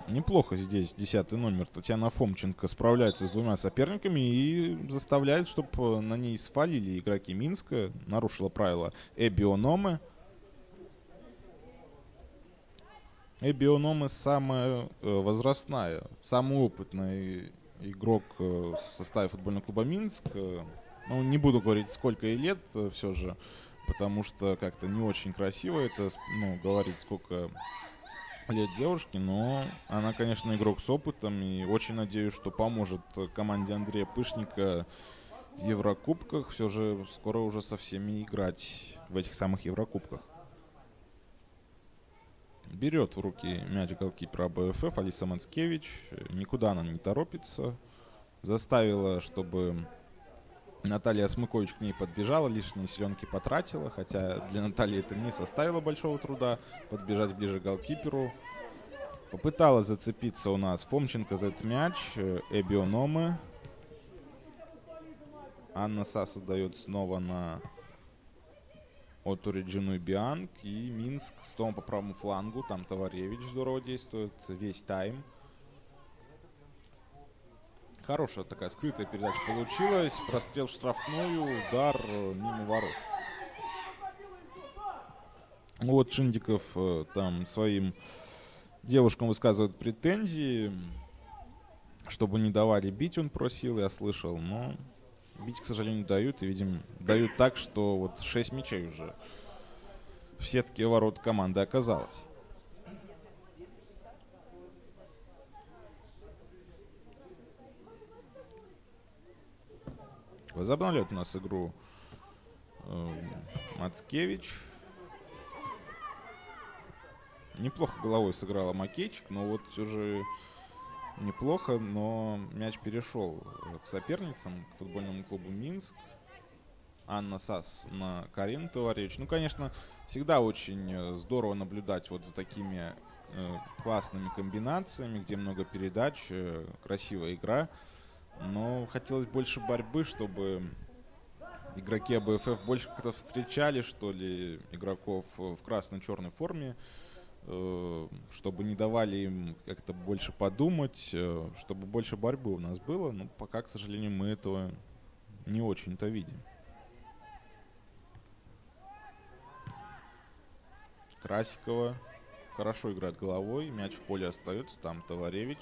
C: Неплохо здесь десятый номер. Татьяна Фомченко справляется с двумя соперниками и заставляет, чтобы на ней свалили игроки Минска. Нарушила правила Эбиономы. Эбиономы самая э, возрастная, самый опытный игрок э, в составе футбольного клуба Минск. Э, Ну, не буду говорить, сколько ей лет все же, потому что как-то не очень красиво это ну, говорить, сколько лет девушки, но она, конечно, игрок с опытом, и очень надеюсь, что поможет команде Андрея Пышника в Еврокубках. Все же скоро уже со всеми играть в этих самых Еврокубках. Берет в руки мяч голкипера АБФФ Алиса Мацкевич. Никуда она не торопится. Заставила, чтобы Наталья Смыкович к ней подбежала, лишние силенки потратила, хотя для Натальи это не составило большого труда подбежать ближе к голкиперу. Попыталась зацепиться у нас Фомченко за этот мяч, э, Эбиономы. Анна Саса дает снова на Оту Реджину и Бианг. И Минск снова по правому флангу. Там Товаревич здорово действует весь тайм. Хорошая такая скрытая передача получилась. Прострел в штрафную, удар э, мимо ворот. Ну Вот Шиндиков э, там своим девушкам высказывает претензии, чтобы не давали бить, он просил, я слышал, но бить, к сожалению, дают, и, видим, дают так, что вот 6 мячей уже в сетке ворот команды оказалось. Возобновляет у нас игру э, Мацкевич. Неплохо головой сыграла Макейчик, но вот все же неплохо, но мяч перешел э, к соперницам, к футбольному клубу Минск. Анна Сас на Карину Товаревич. Ну, конечно, всегда очень э, здорово наблюдать вот за такими э, классными комбинациями, где много передач, э, красивая игра. Но хотелось больше борьбы, чтобы игроки АБФФ больше как-то встречали, что ли, игроков э, в красно-черной форме, чтобы не давали им как-то больше подумать, э, чтобы больше борьбы у нас было. Но пока, к сожалению, мы этого не очень-то видим. Красикова хорошо играет головой, мяч в поле остается, там Товаревич.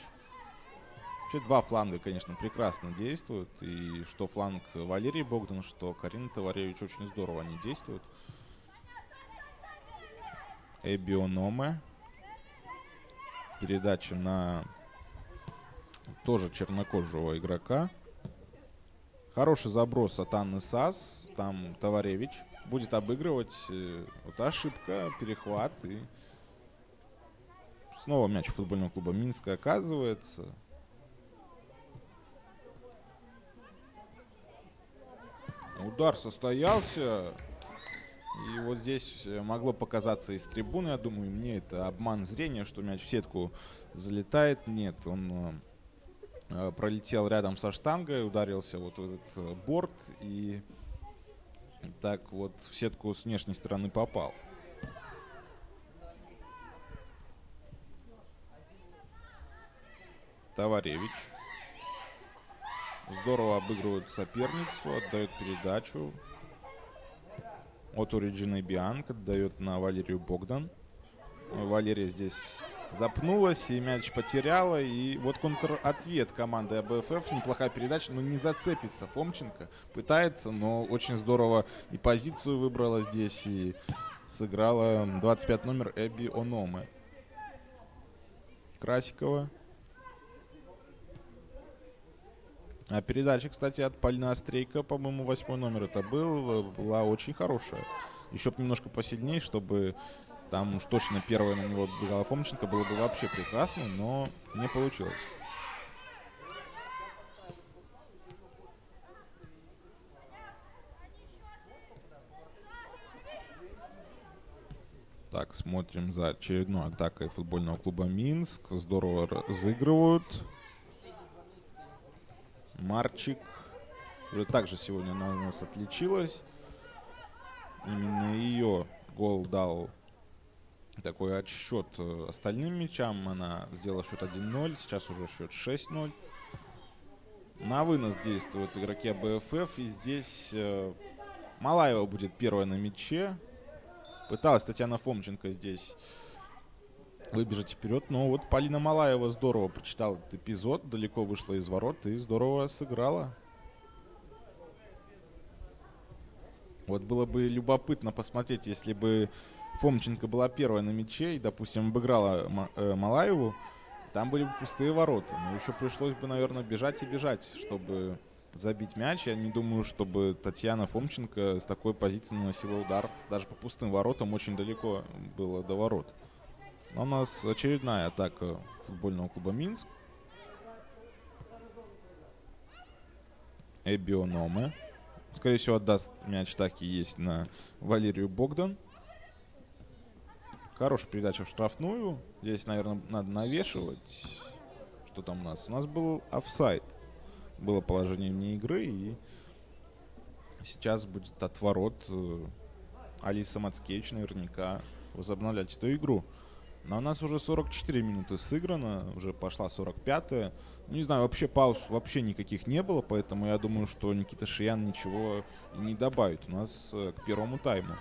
C: Вообще два фланга, конечно, прекрасно действуют. И что фланг Валерий Богдан, что Карина Товаревич очень здорово они действуют. Эбиономе. Передача на тоже чернокожего игрока. Хороший заброс от Анны Сас. Там Товаревич будет обыгрывать. Э, вот ошибка, перехват. И снова мяч футбольного клуба Минска оказывается. Удар состоялся. И вот здесь э, могло показаться из трибуны, я думаю, мне это обман зрения, что мяч в сетку залетает. Нет, он э, э, пролетел рядом со штангой, ударился вот в этот борт и так вот в сетку с внешней стороны попал. Товаревич. Здорово обыгрывает соперницу, отдает передачу. От Origin Бианк отдает на Валерию Богдан. Валерия здесь запнулась и мяч потеряла. И вот контр-ответ команды АБФФ. Неплохая передача, но не зацепится. Фомченко пытается, но очень здорово и позицию выбрала здесь, и сыграла 25 номер Эбби Ономе. Красикова А передача, кстати, от Полина Острейка, по-моему, восьмой номер это был, была очень хорошая. Еще немножко посильнее, чтобы там уж точно первая на него бегала Фомченко, было бы вообще прекрасно, но не получилось. Так, смотрим за очередной атакой футбольного клуба Минск. Здорово разыгрывают. Марчик. Уже также сегодня она у нас отличилась. Именно ее гол дал такой отсчет э, остальным мячам. Она сделала счет 1-0. Сейчас уже счет 6-0. На вынос действуют игроки АБФФ. И здесь э, Малаева будет первая на мяче. Пыталась Татьяна Фомченко здесь выбежать вперед. Но вот Полина Малаева здорово прочитала этот эпизод, далеко вышла из ворот и здорово сыграла. Вот было бы любопытно посмотреть, если бы Фомченко была первая на мяче и, допустим, обыграла э, Малаеву, там были бы пустые ворота. Но еще пришлось бы, наверное, бежать и бежать, чтобы забить мяч. Я не думаю, чтобы Татьяна Фомченко с такой позиции наносила удар. Даже по пустым воротам очень далеко было до ворот. У нас очередная атака футбольного клуба Минск. Эбиономе. Скорее всего, отдаст мяч так и есть на Валерию Богдан. Хорошая передача в штрафную. Здесь, наверное, надо навешивать. Что там у нас? У нас был офсайд. Было положение вне игры. И сейчас будет отворот. Э, Алиса Мацкевич наверняка возобновлять эту игру. Но у нас уже 44 минуты сыграно, уже пошла 45-я. Ну, не знаю, вообще пауз вообще никаких не было, поэтому я думаю, что Никита Шиян ничего не добавит у нас э, к первому тайму.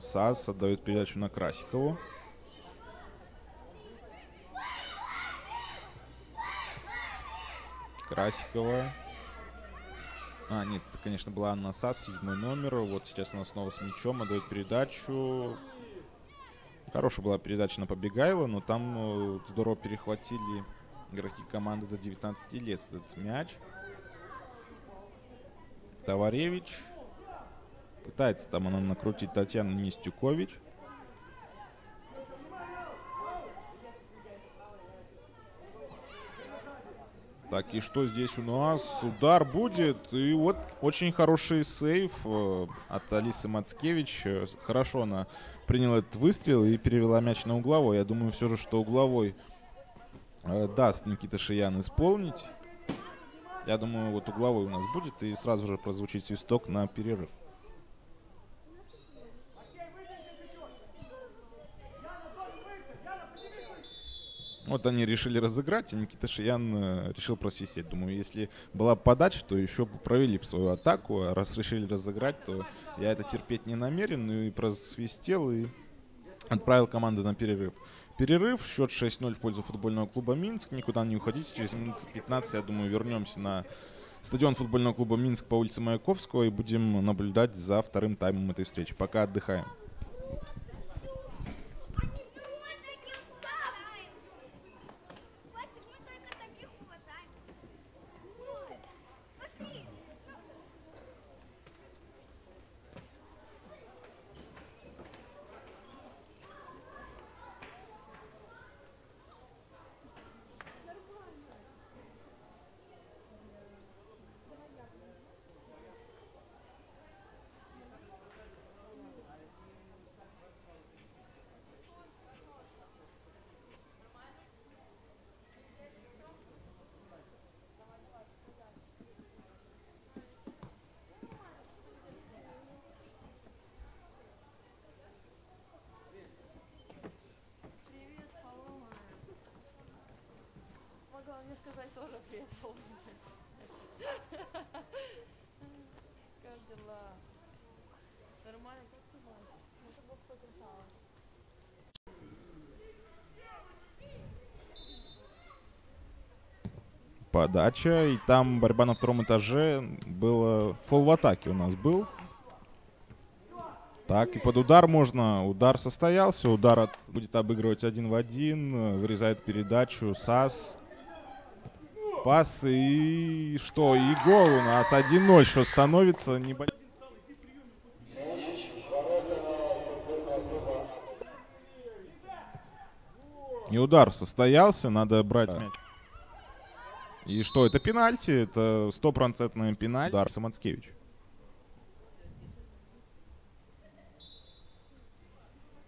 C: САС отдает передачу на Красикову. Красикова. А, нет, это, конечно, была Анна САС, седьмой номер. Вот сейчас она снова с мячом отдает передачу. Хорошая была передача на Побегайло, но там э, здорово перехватили игроки команды до 19 лет этот мяч. Товаревич. Пытается там она накрутить Татьяну Нестюкович. Так, и что здесь у нас? Удар будет. И вот очень хороший сейв э, от Алисы Мацкевич. Э, хорошо она приняла этот выстрел и перевела мяч на угловой. Я думаю все же, что угловой э, даст Никита Шиян исполнить. Я думаю, вот угловой у нас будет. И сразу же прозвучит свисток на перерыв. Вот они решили разыграть, и Никита Шиян э, решил просвистеть. Думаю, если была подача, то еще провели свою атаку, а раз решили разыграть, то я это терпеть не намерен, ну и просвистел, и отправил команду на перерыв. Перерыв, счет 6-0 в пользу футбольного клуба Минск. Никуда не уходите, через минут 15, я думаю, вернемся на стадион футбольного клуба Минск по улице Маяковского и будем наблюдать за вторым таймом этой встречи. Пока отдыхаем.
D: хотела мне сказать тоже привет, солнечный. Как дела? Нормально, как всегда. Ну, ты Бог потенциала.
C: Подача, и там борьба на втором этаже. Было фол в атаке у нас был. Так, и под удар можно. Удар состоялся. Удар от, будет обыгрывать один в один. Вырезает передачу. САС. Пас и что? И гол у нас 1-0, что становится небольшим. И удар состоялся, надо брать мяч. И что, это пенальти? Это стопроцентный пенальти. Удар Самоцкевич.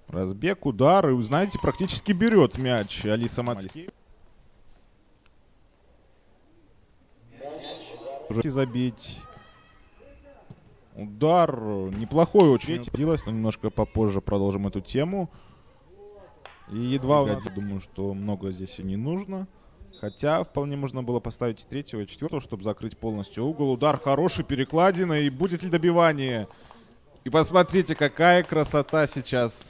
C: Разбег, удар, и, знаете, практически берет мяч Алиса Мацкевич. Уже забить. Удар неплохой очень. Делось, но немножко попозже продолжим эту тему. И едва нас, думаю, что много здесь и не нужно. Хотя вполне можно было поставить и третьего, и четвертого, чтобы закрыть полностью угол. Удар хороший, перекладина. И будет ли добивание? И посмотрите, какая красота сейчас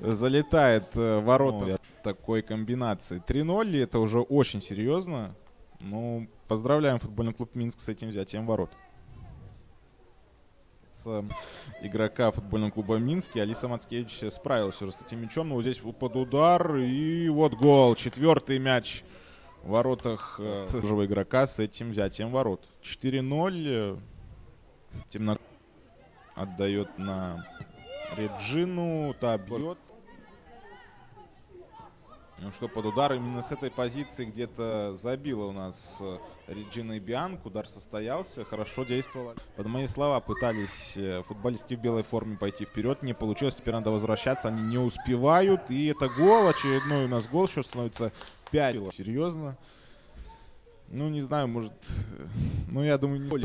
C: залетает э, в ворота такой комбинации. 3-0, и это уже очень серьезно. Ну, поздравляем футбольный клуб Минск с этим взятием ворот. С игрока футбольного клуба Минск. Алиса Мацкевич справилась уже с этим мячом. Но вот здесь под удар. И вот гол. Четвертый мяч в воротах э, живого игрока с этим взятием ворот. 4-0. Темно отдает на Реджину. Та бьет. Ну что, под удар именно с этой позиции где-то забила у нас э, Реджина и Бианк. Удар состоялся, хорошо действовала. Под мои слова пытались э, футболисты в белой форме пойти вперед. Не получилось, теперь надо возвращаться. Они не успевают. И это гол, очередной у нас гол. Еще становится 5. Серьезно? Ну, не знаю, может... э, Ну, я думаю, не...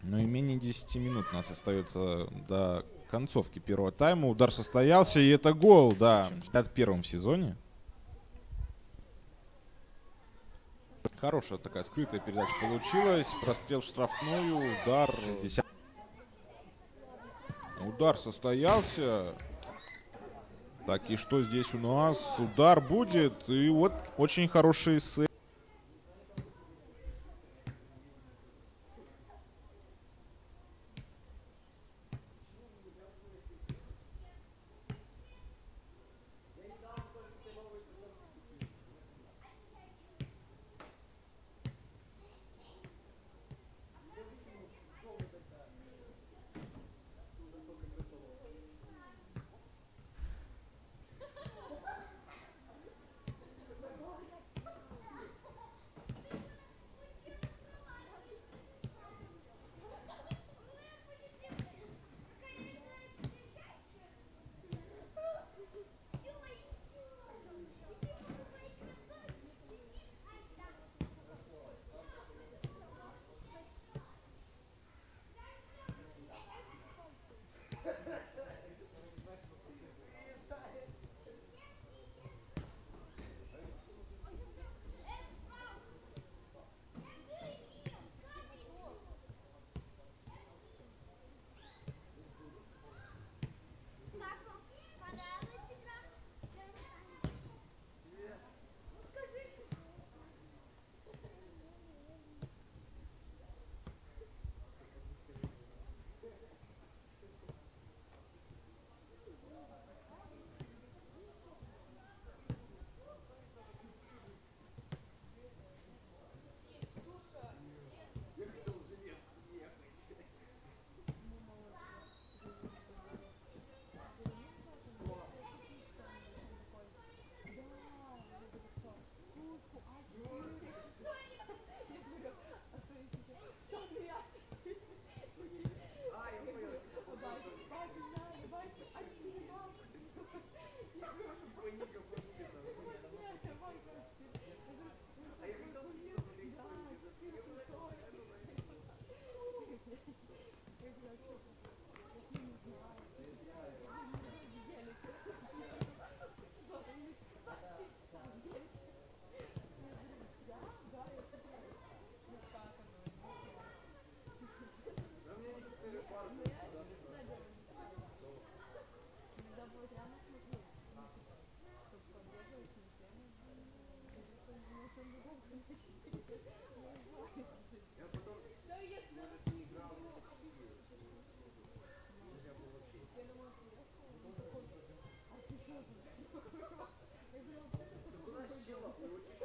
C: Но и менее 10 минут у нас остается до концовки первого тайма. Удар состоялся, и это гол, да, в 51 сезоне. Хорошая такая скрытая передача получилась. Прострел в штрафную, удар 60. Удар состоялся. Так, и что здесь у нас? Удар будет. И вот очень хороший сейв.
D: Каток.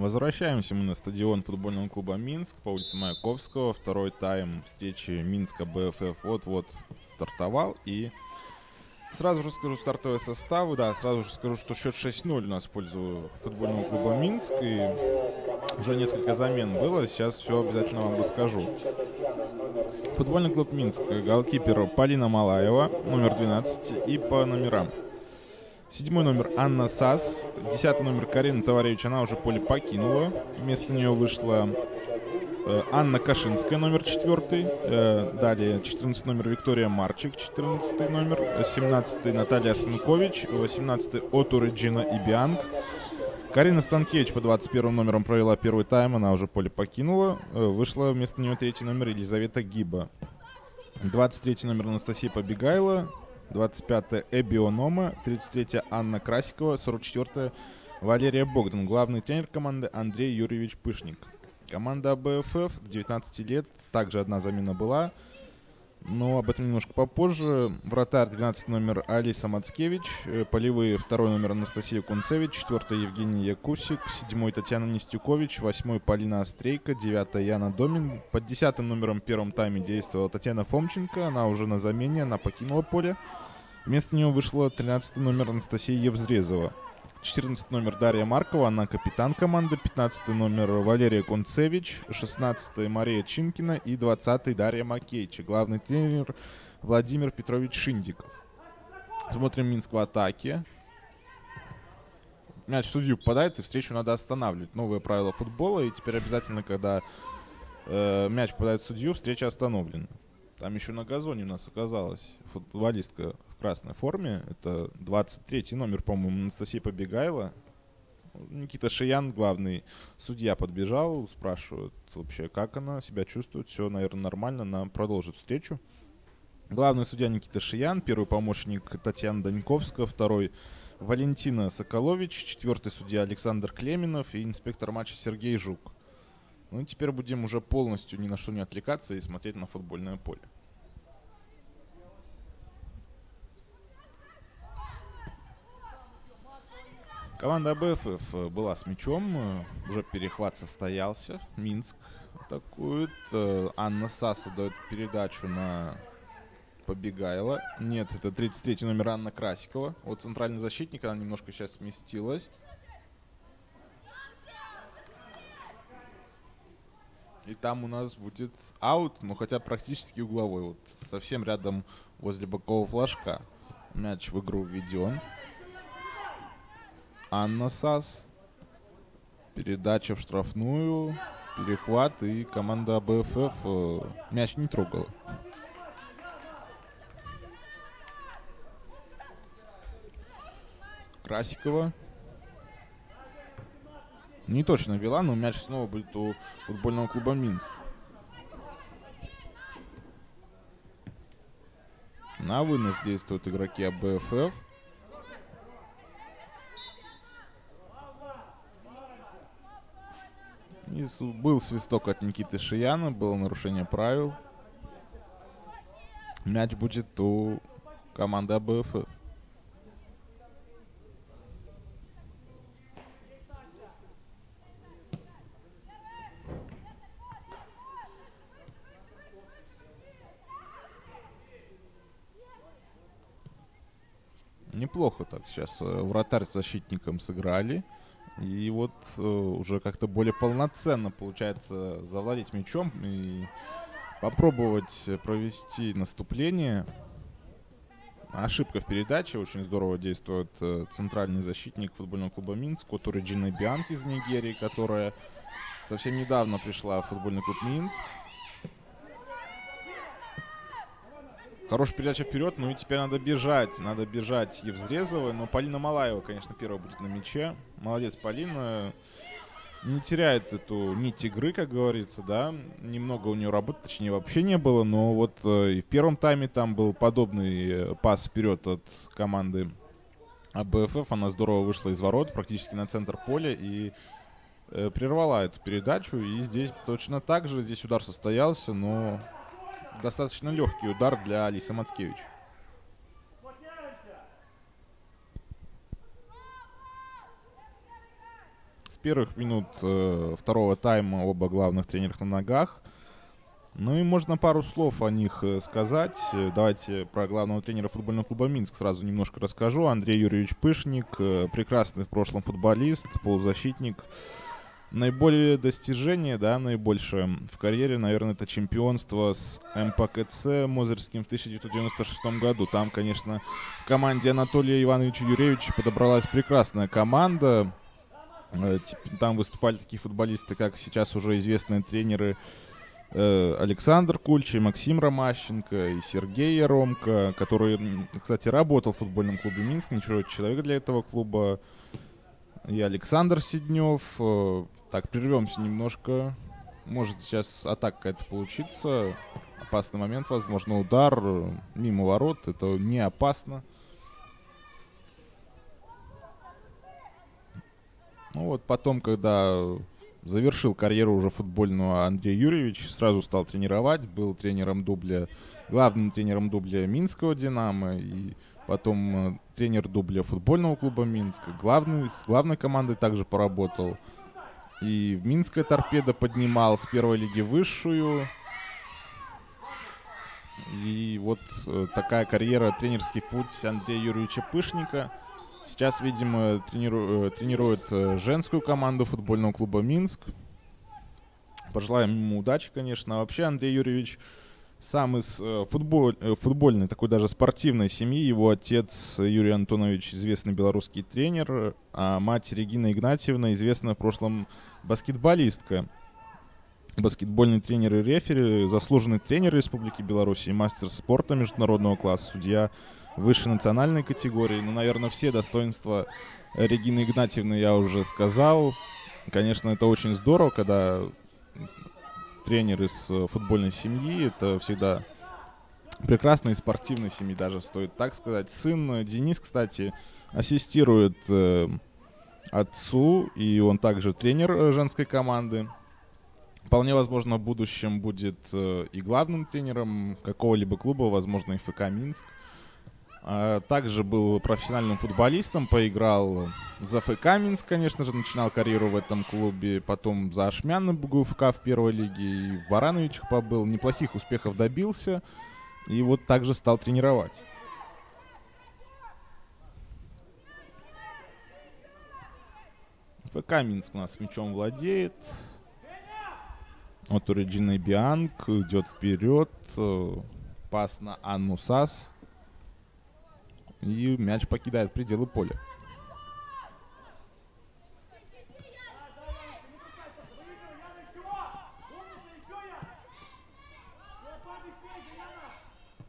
C: Возвращаемся мы на стадион футбольного клуба Минск по улице Маяковского. Второй тайм встречи Минска БФФ вот-вот стартовал. И сразу же скажу стартовые составы. Да, сразу же скажу, что счет 6-0 у нас в пользу футбольного клуба Минск. И уже несколько замен было. Сейчас все обязательно вам расскажу. Футбольный клуб Минск. Голкипер Полина Малаева, номер 12. И по номерам. Седьмой номер Анна Сас. Десятый номер Карина Товаревич. Она уже поле покинула. Вместо нее вышла э, Анна Кашинская, номер четвертый. Э, далее 14 номер Виктория Марчик, 14 номер. 17 Наталья Смыкович. 18 Оту Реджина Ибианг. Карина Станкевич по 21 номерам провела первый тайм. Она уже поле покинула. Э, вышла вместо нее третий номер Елизавета Гиба. 23 номер Анастасия Побегайла. 25-я Эбби Онома, 33-я Анна Красикова, 44-я Валерия Богдан. Главный тренер команды Андрей Юрьевич Пышник. Команда АБФФ 19 лет, также одна замена была, но об этом немножко попозже. Вратарь 12 номер Алиса Мацкевич, э, полевые 2 номер Анастасия Кунцевич, 4 Евгений Якусик, 7 Татьяна Нестюкович, 8 Полина Острейка, 9 Яна Домин. Под 10 номером первом тайме действовала Татьяна Фомченко, она уже на замене, она покинула поле. Вместо нее вышла 13 номер Анастасия Евзрезова. 14 номер Дарья Маркова, она капитан команды. 15 номер Валерия Концевич. 16 Мария Чинкина и 20 Дарья Макейчи. Главный тренер Владимир Петрович Шиндиков. Смотрим Минск в атаке. Мяч в судью попадает, и встречу надо останавливать. Новые правила футбола, и теперь обязательно, когда э, мяч попадает в судью, встреча остановлена. Там еще на газоне у нас оказалась футболистка красной форме. Это 23 номер, по-моему, Анастасия Побегайла. Никита Шиян, главный судья, подбежал, спрашивает вообще, как она себя чувствует. Все, наверное, нормально, она продолжит встречу. Главный судья Никита Шиян, первый помощник Татьяна Даньковская, второй Валентина Соколович, четвертый судья Александр Клеменов и инспектор матча Сергей Жук. Ну и теперь будем уже полностью ни на что не отвлекаться и смотреть на футбольное поле. Команда БФФ э, была с мячом, э, уже перехват состоялся. Минск атакует. Э, Анна Саса дает передачу на Побегайла. Нет, это 33 номер Анна Красикова. Вот центральный защитник, она немножко сейчас сместилась. И там у нас будет аут, но хотя практически угловой. Вот совсем рядом возле бокового флажка. Мяч в игру введен. Анна Сас. Передача в штрафную. Перехват и команда АБФФ э, мяч не трогала. Красикова. Не точно вела, но мяч снова будет у футбольного клуба Минск. На вынос действуют игроки АБФФ. И был свисток от Никиты Шияна, было нарушение правил. Мяч будет у команды АБФ. Неплохо так сейчас э, вратарь с защитником сыграли. И вот э, уже как-то более полноценно получается завладеть мячом и попробовать провести наступление. Ошибка в передаче. Очень здорово действует э, центральный защитник футбольного клуба Минск, который Джина Бианк из Нигерии, которая совсем недавно пришла в футбольный клуб Минск. Хорошая передача вперед, ну и теперь надо бежать. Надо бежать Евзрезова. Но Полина Малаева, конечно, первая будет на мяче. Молодец Полина. Не теряет эту нить игры, как говорится, да. Немного у нее работы, точнее, вообще не было. Но вот э, и в первом тайме там был подобный э, пас вперед от команды АБФФ. Она здорово вышла из ворот, практически на центр поля. И э, прервала эту передачу. И здесь точно так же. Здесь удар состоялся, но достаточно легкий удар для Алисы Мацкевич. первых минут э, второго тайма оба главных тренерах на ногах. Ну и можно пару слов о них э, сказать. Э, Давайте про главного тренера футбольного клуба Минск сразу немножко расскажу. Андрей Юрьевич Пышник, э, прекрасный в прошлом футболист, полузащитник. Наиболее достижение, да, наибольшее в карьере, наверное, это чемпионство с МПКЦ Мозырским в 1996 году. Там, конечно, в команде Анатолия Ивановича Юрьевича подобралась прекрасная команда. Э, Там выступали такие футболисты, как сейчас уже известные тренеры э, Александр Кульч, и Максим Ромащенко, и Сергей Яромко, который, кстати, работал в футбольном клубе Минск, чужой человек для этого клуба. И Александр Сиднев. Э, Так, прервемся немножко. Может сейчас атака какая-то получиться. Опасный момент, возможно, удар э, мимо ворот. Это не опасно. Ну вот потом, когда завершил карьеру уже футбольную Андрей Юрьевич, сразу стал тренировать, был тренером дубля, главным тренером дубля Минского «Динамо», и потом э, тренер дубля футбольного клуба Минска, главный, с главной командой также поработал. И в Минская торпеда поднимал с первой лиги высшую. И вот э, такая карьера, тренерский путь Андрея Юрьевича Пышника. Сейчас, видимо, трениру- э, тренирует э, женскую команду футбольного клуба Минск. Пожелаем ему удачи, конечно. А вообще Андрей Юрьевич сам из э, футболь- э, футбольной, такой даже спортивной семьи. Его отец Юрий Антонович известный белорусский тренер, а мать Регина Игнатьевна известная в прошлом баскетболистка. Баскетбольный тренер и рефери, заслуженный тренер Республики Беларусь и мастер спорта международного класса, судья высшей национальной категории. Ну, наверное, все достоинства Регины Игнатьевны я уже сказал. Конечно, это очень здорово, когда тренер из э, футбольной семьи. Это всегда прекрасной спортивной семьи, даже стоит так сказать. Сын э, Денис, кстати, ассистирует э, отцу, и он также тренер э, женской команды. Вполне возможно, в будущем будет э, и главным тренером какого-либо клуба, возможно, и ФК Минск. А также был профессиональным футболистом, поиграл за ФК Минск, конечно же, начинал карьеру в этом клубе, потом за Ашмян на БГУФК в первой лиге, и в Барановичах побыл, неплохих успехов добился, и вот также стал тренировать. ФК Минск у нас мячом владеет. Вот у Реджины Бианг идет вперед. Пас на Анну Сас. И мяч покидает пределы поля.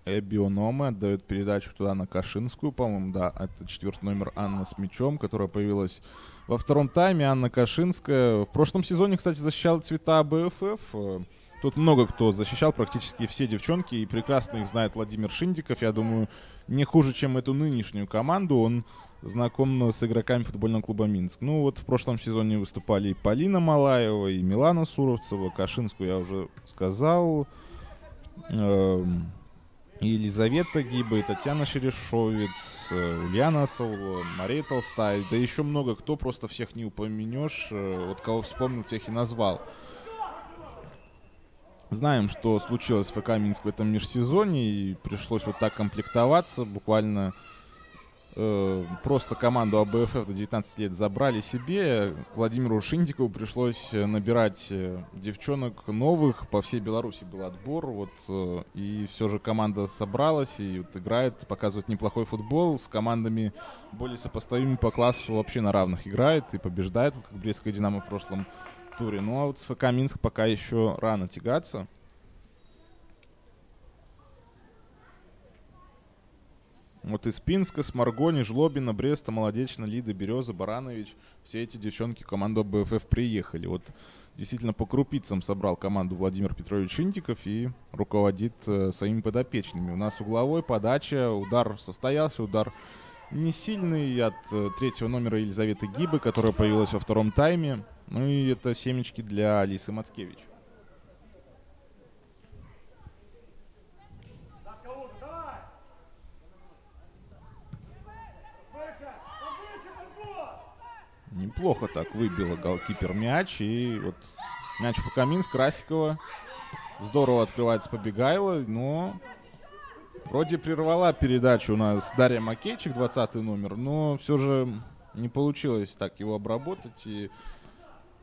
C: Эбби Ономе отдает передачу туда на Кашинскую, по-моему, да, это четвертый номер Анна с мячом, которая появилась во втором тайме. Анна Кашинская в прошлом сезоне, кстати, защищала цвета БФФ. Э, Тут много кто защищал, практически все девчонки, и прекрасно их знает Владимир Шиндиков. Я думаю, не хуже, чем эту нынешнюю команду. Он знаком с игроками футбольного клуба Минск. Ну вот в прошлом сезоне выступали и Полина Малаева, и Милана Суровцева, Кашинскую я уже сказал. Эм, и Елизавета Гиба, и Татьяна Шерешовец, э, Ульяна Саулова, Мария Толстая, да еще много кто, просто всех не упомянешь. Э, Вот кого вспомнил, тех и назвал. Знаем, что случилось в ФК Минск в этом межсезоне, и пришлось вот так комплектоваться. Буквально э, просто команду АБФФ до 19 лет забрали себе. Владимиру Шиндикову пришлось э, набирать э, девчонок новых. По всей Беларуси был отбор. Вот, э, и все же команда собралась и вот играет, показывает неплохой футбол. С командами более сопоставимыми по классу вообще на равных играет и побеждает, как Брестская Динамо в прошлом туре. Ну а вот с ФК Минск пока еще рано тягаться. Вот из Пинска, Сморгони, Жлобина, Бреста, Молодечна, Лида, Береза, Баранович. Все эти девчонки команду БФФ приехали. Вот действительно по крупицам собрал команду Владимир Петрович Шинтиков и руководит э, своими подопечными. У нас угловой, подача, удар состоялся, удар не сильный от э, третьего номера Елизаветы Гибы, которая появилась во втором тайме. Ну и это семечки для Алисы Мацкевич. Неплохо так выбила голкипер мяч. И вот мяч в Фокаминск, Красикова. Здорово открывается Побегайло, но вроде прервала передачу у нас Дарья Макейчик, 20 номер, но все же не получилось так его обработать. И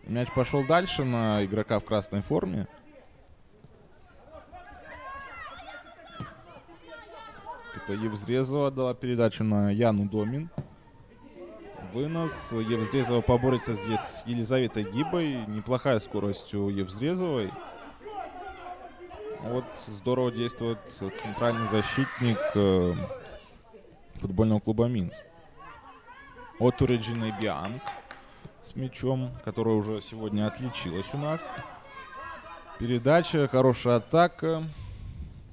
C: мяч пошел дальше на игрока в красной форме. Это Евзрезова дала передачу на Яну Домин. Вынос. Евзрезова поборется здесь с Елизаветой Гибой. Неплохая скорость у Евзрезовой. Вот здорово действует центральный защитник э, футбольного клуба Минск. От Реджины Бианг с мячом, которая уже сегодня отличилась у нас. Передача, хорошая атака.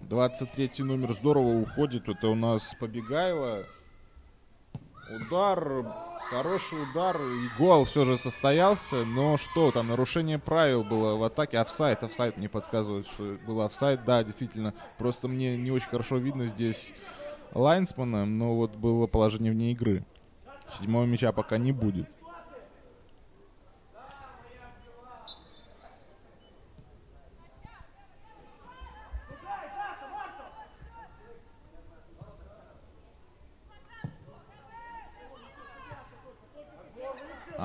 C: 23 номер здорово уходит. Это у нас Побегайло. Удар, хороший удар. И гол все же состоялся. Но что, там нарушение правил было в атаке. Офсайд, офсайд мне подсказывает, что было офсайд. Да, действительно. Просто мне не очень хорошо видно здесь Лайнсмана. Но вот было положение вне игры. Седьмого мяча пока не будет.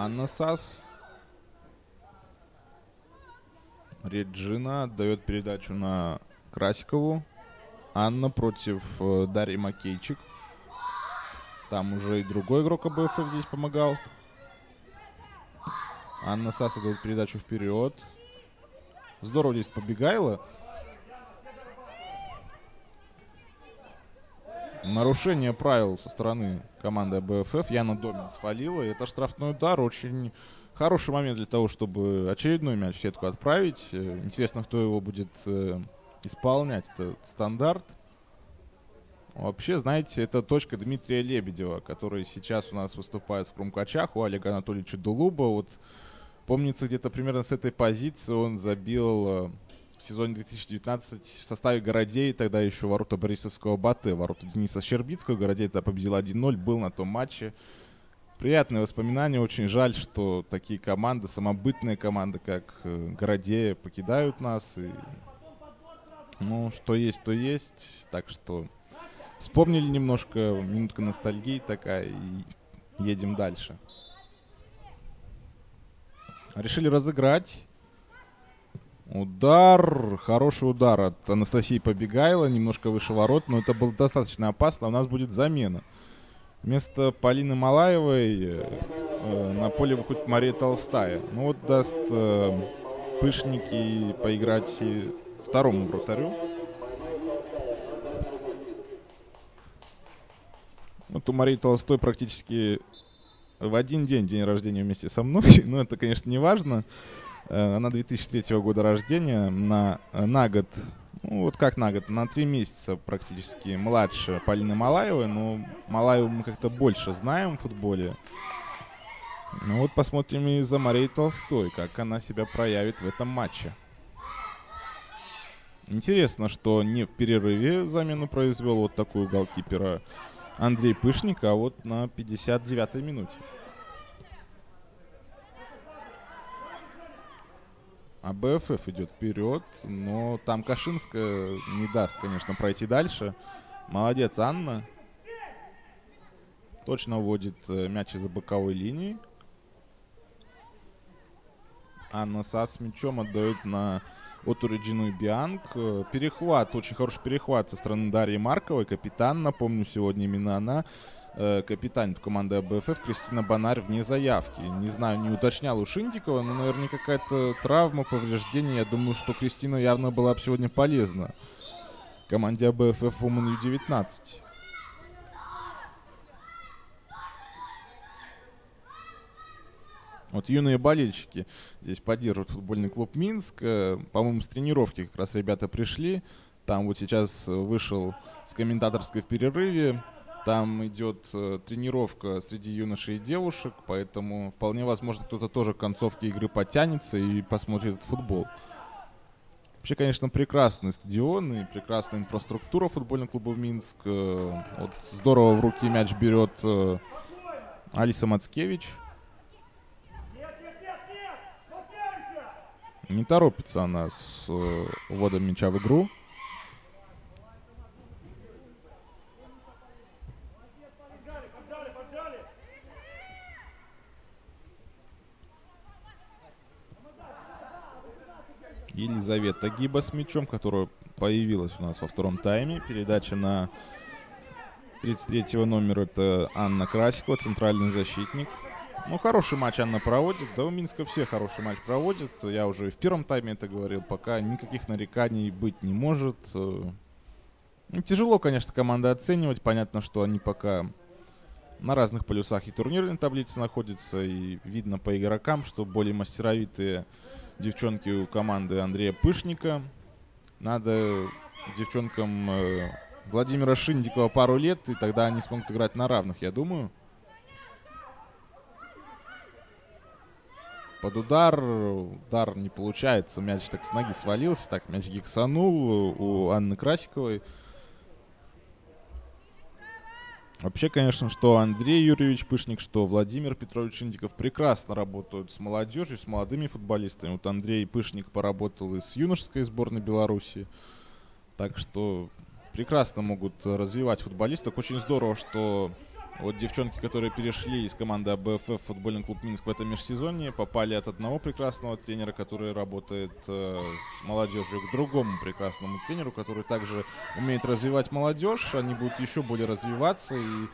C: Анна Сас. Реджина отдает передачу на Красикову. Анна против э, Дарьи Макейчик. Там уже и другой игрок АБФ здесь помогал. Анна Сас отдает передачу вперед. Здорово здесь побегайло. Нарушение правил со стороны команды БФФ. Яна Домин свалила. Это штрафной удар. Очень хороший момент для того, чтобы очередной мяч в сетку отправить. Э, Интересно, кто его будет э, исполнять. Это стандарт. Вообще, знаете, это точка Дмитрия Лебедева, который сейчас у нас выступает в Крумкачах у Олега Анатольевича Дулуба. Вот помнится, где-то примерно с этой позиции он забил э, в сезоне 2019 в составе Городей, тогда еще ворота Борисовского Баты, ворота Дениса Щербицкого. Городей тогда победил 1-0, был на том матче. Приятные воспоминания, очень жаль, что такие команды, самобытные команды, как э, Городея, покидают нас. И, ну, что есть, то есть. Так что вспомнили немножко, минутка ностальгии такая, и едем дальше. Решили разыграть. Удар, хороший удар от Анастасии Побегайла, немножко выше ворот, но это было достаточно опасно. У нас будет замена. Вместо Полины Малаевой э, на поле выходит Мария Толстая. Ну вот даст э, Пышники поиграть второму вратарю. Вот у Марии Толстой практически в один день день рождения вместе со мной, но это, конечно, не важно. Э, Она 2003 года рождения, на, на год, ну вот как на год, на три месяца практически младше Полины Малаевой, но Малаеву мы как-то больше знаем в футболе. Ну вот посмотрим и за Марией Толстой, как она себя проявит в этом матче. Интересно, что не в перерыве замену произвел вот такую голкипера Андрей Пышник, а вот на 59-й минуте. А БФФ идет вперед, но там Кашинская не даст, конечно, пройти дальше. Молодец, Анна. Точно уводит э, мяч из-за боковой линии. Анна Сас мячом отдает на от Реджину и Бианг. Э, Перехват, очень хороший перехват со стороны Дарьи Марковой. Капитан, напомню, сегодня именно она. Э, Капитан команды АБФФ Кристина Бонарь вне заявки. Не знаю, не уточнял у Шиндикова, но, наверное, какая-то травма, повреждение. Я думаю, что Кристина явно была бы сегодня полезна команде АБФФ Women U19. Вот юные болельщики здесь поддерживают футбольный клуб Минск. Э, По-моему, с тренировки как раз ребята пришли. Там вот сейчас вышел с комментаторской в перерыве. Там идет э, тренировка среди юношей и девушек, поэтому вполне возможно кто-то тоже к концовке игры потянется и посмотрит этот футбол. Вообще, конечно, прекрасный стадион и прекрасная инфраструктура футбольного клуба Минск. Э, вот здорово в руки мяч берет э, Алиса Мацкевич. Не торопится она с вводом мяча в игру. Елизавета Гиба с мячом, которая появилась у нас во втором тайме. Передача на 33-го номера это Анна Красикова, центральный защитник. Ну, хороший матч Анна проводит. Да, у Минска все хороший матч проводят. Я уже и в первом тайме это говорил. Пока никаких нареканий быть не может. Э, ну, тяжело, конечно, команды оценивать. Понятно, что они пока на разных полюсах и турнирной таблицы находятся. И видно по игрокам, что более мастеровитые девчонки у команды Андрея Пышника. Надо девчонкам э, Владимира Шиндикова пару лет, и тогда они смогут играть на равных, я думаю. Под удар, удар не получается, мяч так с ноги свалился, так мяч гиксанул у Анны Красиковой. Вообще, конечно, что Андрей Юрьевич Пышник, что Владимир Петрович Шиндиков прекрасно работают с молодежью, с молодыми футболистами. Вот Андрей Пышник поработал и с юношеской сборной Беларуси. Так что прекрасно могут развивать футболисток. Очень здорово, что вот девчонки, которые перешли из команды АБФФ футбольный клуб Минск в этом межсезонье, попали от одного прекрасного тренера, который работает э, с молодежью, к другому прекрасному тренеру, который также умеет развивать молодежь. Они будут еще более развиваться и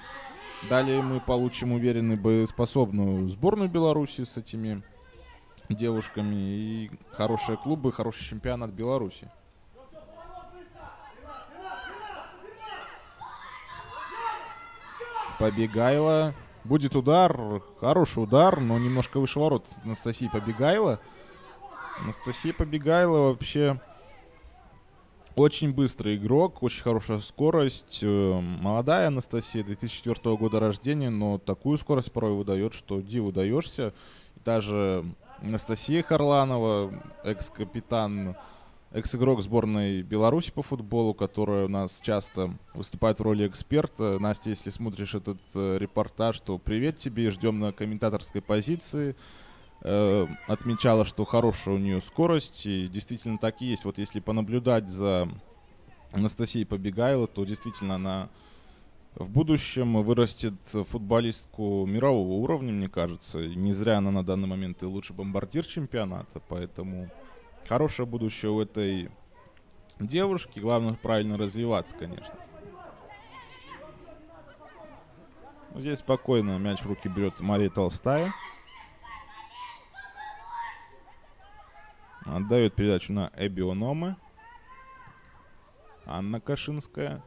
C: далее мы получим уверенную боеспособную сборную Беларуси с этими девушками и хорошие клубы, хороший чемпионат Беларуси. Побегайла. Будет удар. Хороший удар, но немножко выше ворот. Анастасия Побегайла. Анастасия Побегайла вообще очень быстрый игрок, очень хорошая скорость. Э, молодая Анастасия, 2004 года рождения, но такую скорость порой выдает, что диву даешься. Даже Анастасия Харланова, экс-капитан экс-игрок сборной Беларуси по футболу, которая у нас часто выступает в роли эксперта. Настя, если смотришь этот э, репортаж, то привет тебе, ждем на комментаторской позиции. Э, отмечала, что хорошая у нее скорость, и действительно так и есть. Вот если понаблюдать за Анастасией Побегайло, то действительно она в будущем вырастет футболистку мирового уровня, мне кажется. Не зря она на данный момент и лучший бомбардир чемпионата, поэтому хорошее будущее у этой девушки. Главное правильно развиваться, конечно. Здесь спокойно мяч в руки берет Мария Толстая. Отдает передачу на Эбби Ономы. Анна Кашинская.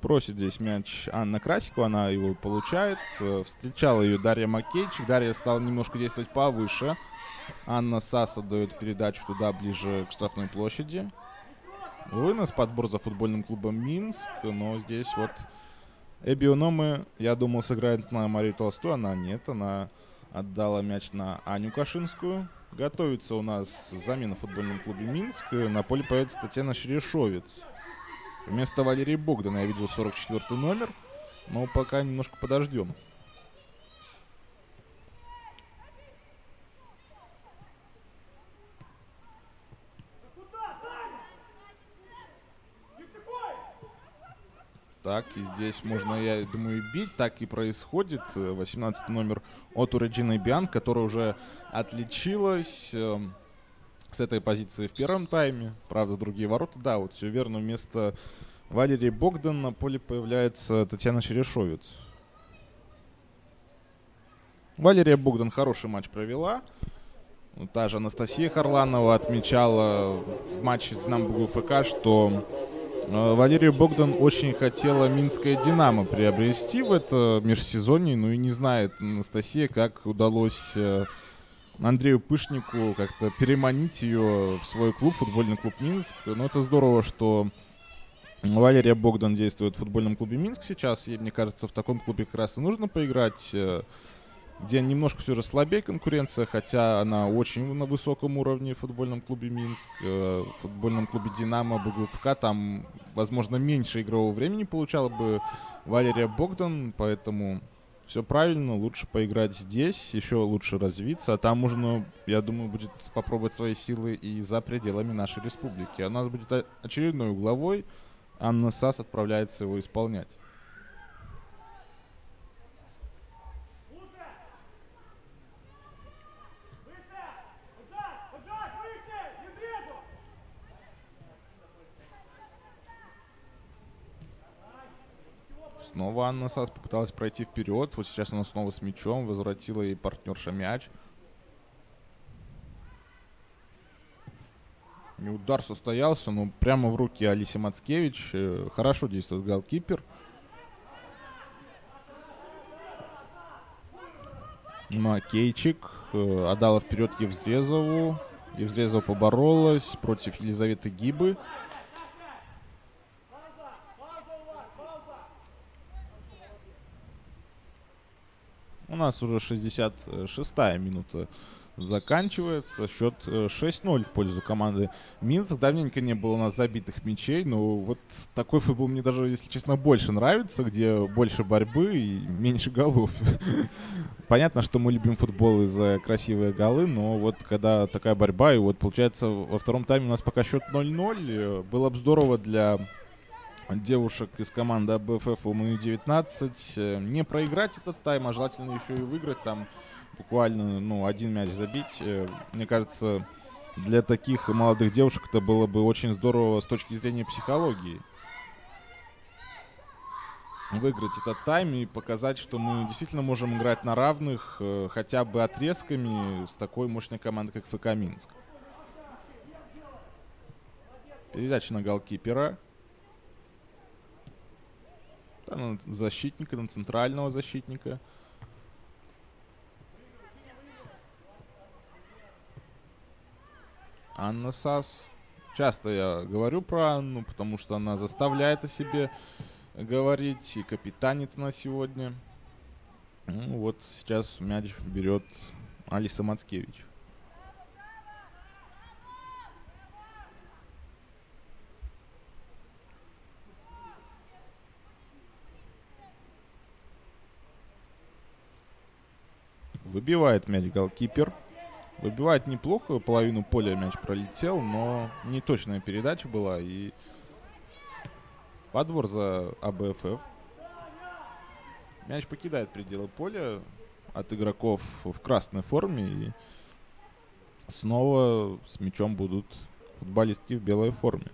C: Просит здесь мяч Анна Красикова, она его получает. Э, встречала ее Дарья Макейчик. Дарья стала немножко действовать повыше. Анна Саса дает передачу туда, ближе к штрафной площади. Вынос, подбор за футбольным клубом Минск. Но здесь вот Эбиономы, я думал, сыграет на Марию Толстую. Она нет, она отдала мяч на Аню Кашинскую. Готовится у нас замена в футбольном клубе Минск. На поле появится Татьяна Шерешовец. Вместо Валерии Богдана я видел 44 номер. Но пока немножко подождем. Так, и здесь можно, я думаю, бить. Так и происходит. 18 номер от Реджины Биан, которая уже отличилась. С этой позиции в первом тайме. Правда, другие ворота. Да, вот все верно. Вместо Валерии Богдан на поле появляется Татьяна Черешовец. Валерия Богдан хороший матч провела. Та же Анастасия Харланова отмечала в матче с Намбугу ФК, что э, Валерия Богдан очень хотела Минское Динамо приобрести в это межсезонье, ну и не знает Анастасия, как удалось э, Андрею Пышнику как-то переманить ее в свой клуб, футбольный клуб Минск. Но это здорово, что Валерия Богдан действует в футбольном клубе Минск сейчас. И мне кажется, в таком клубе как раз и нужно поиграть, э, где немножко все же слабее конкуренция, хотя она очень на высоком уровне в футбольном клубе Минск, э, в футбольном клубе Динамо, БГФК. Там, возможно, меньше игрового времени получала бы Валерия Богдан, поэтому все правильно, лучше поиграть здесь, еще лучше развиться, а там можно, я думаю, будет попробовать свои силы и за пределами нашей республики. А у нас будет очередной угловой, Анна Сас отправляется его исполнять. Снова Анна Сас попыталась пройти вперед. Вот сейчас она снова с мячом. Возвратила ей партнерша мяч. И удар состоялся, но прямо в руки Алиси Мацкевич. Э, Хорошо действует голкипер. Макейчик э, отдала вперед Евзрезову. Евзрезова поборолась против Елизаветы Гибы. У нас уже 66-я минута заканчивается. Счет э, 6-0 в пользу команды Минск. Давненько не было у нас забитых мячей, но вот такой футбол мне даже, если честно, больше нравится, где больше борьбы и меньше голов. Понятно, что мы любим футбол из-за красивые голы, но вот когда такая борьба, и вот получается во втором тайме у нас пока счет 0-0, э, было бы здорово для девушек из команды АБФФ УМЮ-19 э, не проиграть этот тайм, а желательно еще и выиграть там буквально ну, один мяч забить. Э, Мне кажется, для таких молодых девушек это было бы очень здорово с точки зрения психологии. Выиграть этот тайм и показать, что мы действительно можем играть на равных, э, хотя бы отрезками с такой мощной командой, как ФК Минск. Передача на голкипера. На защитника, на центрального защитника. Анна Сас. Часто я говорю про Анну, потому что она заставляет о себе говорить и капитанит она сегодня. Ну, вот сейчас мяч берет Алиса Мацкевич. Выбивает мяч голкипер. Выбивает неплохо, половину поля мяч пролетел, но не точная передача была. И подбор за АБФФ. Мяч покидает пределы поля от игроков в красной форме. И снова с мячом будут футболистки в белой форме.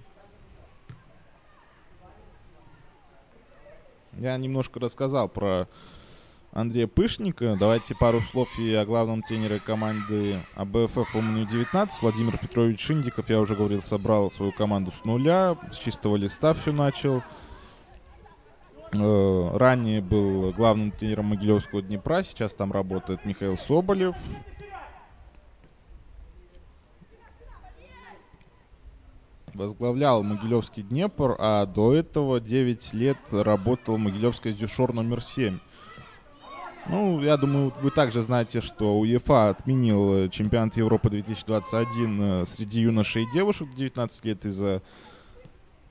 C: Я немножко рассказал про Андрея Пышника. Давайте пару слов и о главном тренере команды АБФФ УМНИ-19. Владимир Петрович Шиндиков, я уже говорил, собрал свою команду с нуля, с чистого листа все начал. Э, Ранее был главным тренером Могилевского Днепра, сейчас там работает Михаил Соболев. Возглавлял Могилевский Днепр, а до этого 9 лет работал в Могилевской Дюшор номер 7. Ну, я думаю, вы также знаете, что УЕФА отменил э, чемпионат Европы 2021 э, среди юношей и девушек до 19 лет из-за...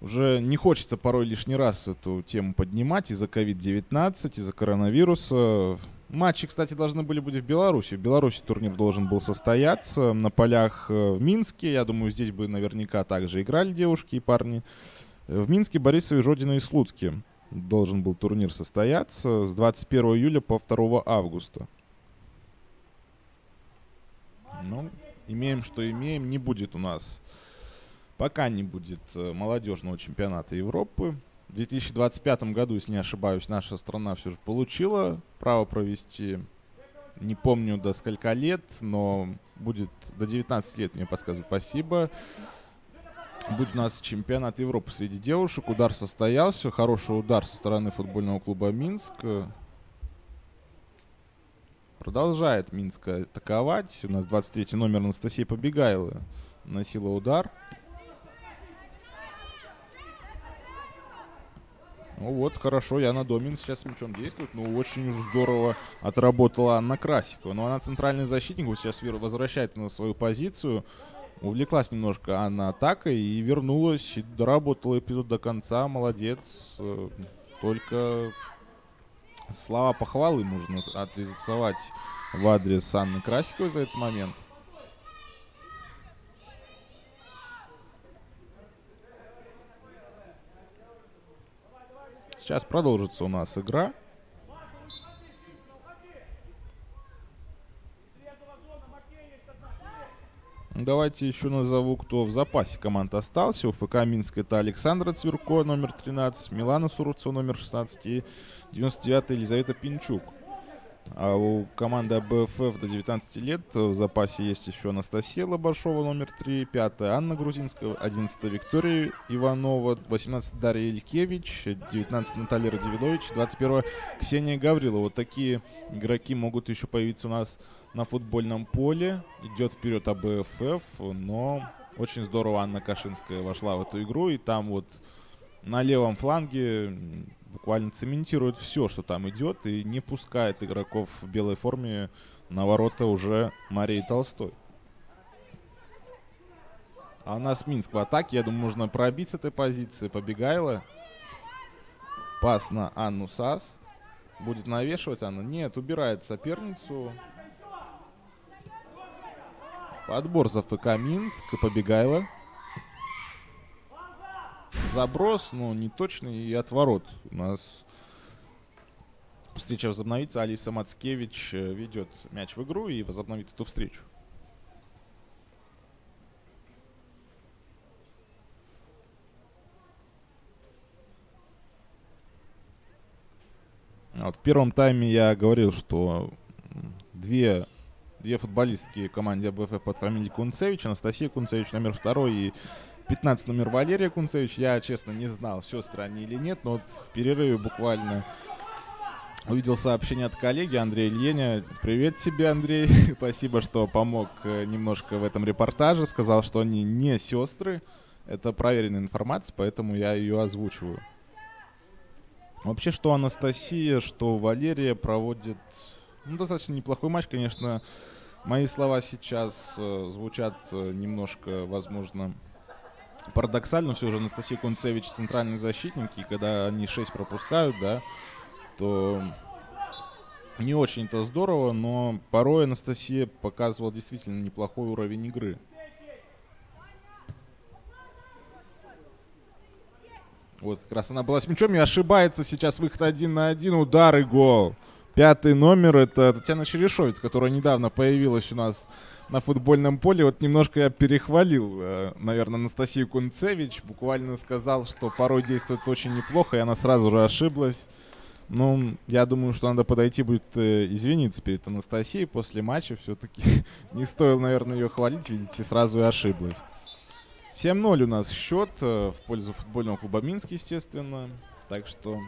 C: Уже не хочется порой лишний раз эту тему поднимать из-за COVID-19, из-за коронавируса. Матчи, кстати, должны были быть в Беларуси. В Беларуси турнир должен был состояться на полях э, в Минске. Я думаю, здесь бы наверняка также играли девушки и парни. В Минске, Борисове, Жодино и Слуцке должен был турнир состояться с 21 июля по 2 августа. Ну, имеем, что имеем. Не будет у нас, пока не будет э, молодежного чемпионата Европы. В 2025 году, если не ошибаюсь, наша страна все же получила право провести, не помню до скольки лет, но будет до 19 лет, мне подсказывают, спасибо. Будет у нас чемпионат Европы среди девушек. Удар состоялся. Хороший удар со стороны футбольного клуба Минск. Продолжает Минск атаковать. У нас 23 номер Анастасия Побегайла носила удар. Ну вот, хорошо, Яна Домин сейчас мячом действует. Ну, очень уж здорово отработала Анна Красикова. Но она центральный защитник, вот сейчас возвращает на свою позицию. Увлеклась немножко Анна атакой и вернулась, и доработала эпизод до конца. Молодец. Только Слова похвалы можно отрисовать в адрес Анны Красиковой за этот момент. Сейчас продолжится у нас игра. Давайте еще назову, кто в запасе команд остался. У ФК Минск это Александра Цверко, номер 13, Милана Сурцова, номер 16 и 99 Елизавета Пинчук. А у команды АБФФ до 19 лет в запасе есть еще Анастасия Лобашова, номер 3, 5 Анна Грузинская, 11 Виктория Иванова, 18 Дарья Илькевич, 19 Наталья Радивилович, 21 Ксения Гаврилова. Вот такие игроки могут еще появиться у нас на футбольном поле. Идет вперед АБФФ, но очень здорово Анна Кашинская вошла в эту игру, и там вот на левом фланге буквально цементирует все, что там идет, и не пускает игроков в белой форме на ворота уже Марии Толстой. А у нас Минск в атаке. Я думаю, нужно пробить с этой позиции. Побегайла. Пас на Анну Сас. Будет навешивать Анна. Нет, убирает соперницу. Подбор за ФК Минск. Побегайла. Заброс, но не точный и отворот. У нас встреча возобновится. Алиса Мацкевич э, ведет мяч в игру и возобновит эту встречу. А Вот в первом тайме я говорил, что две, две футболистки команде АБФ под фамилией Кунцевич, Анастасия Кунцевич номер второй и 15 номер Валерия Кунцевич. Я, честно, не знал, сестры они или нет, но вот в перерыве буквально увидел сообщение от коллеги Андрея Ильеня. Привет тебе, Андрей. Спасибо, что помог э, немножко в этом репортаже. Сказал, что они не сестры. Это проверенная информация, поэтому я ее озвучиваю. Вообще, что Анастасия, что Валерия проводят ну, достаточно неплохой матч, конечно. Мои слова сейчас э, звучат э, немножко, возможно, парадоксально. Все же Анастасия Кунцевич центральный защитник, и когда они 6 пропускают, да, то не очень-то здорово, но порой Анастасия показывала действительно неплохой уровень игры. Вот как раз она была с мячом и ошибается сейчас выход один на один, удар и гол. Пятый номер это Татьяна Черешовец, которая недавно появилась у нас на футбольном поле. Вот немножко я перехвалил, э, наверное, Анастасию Кунцевич. Буквально сказал, что порой действует очень неплохо, и она сразу же ошиблась. Ну, я думаю, что надо подойти будет э, извиниться перед Анастасией после матча. Все-таки не стоило, наверное, ее хвалить. Видите, сразу и ошиблась. 7-0 у нас счет э, в пользу футбольного клуба Минск, естественно. Так что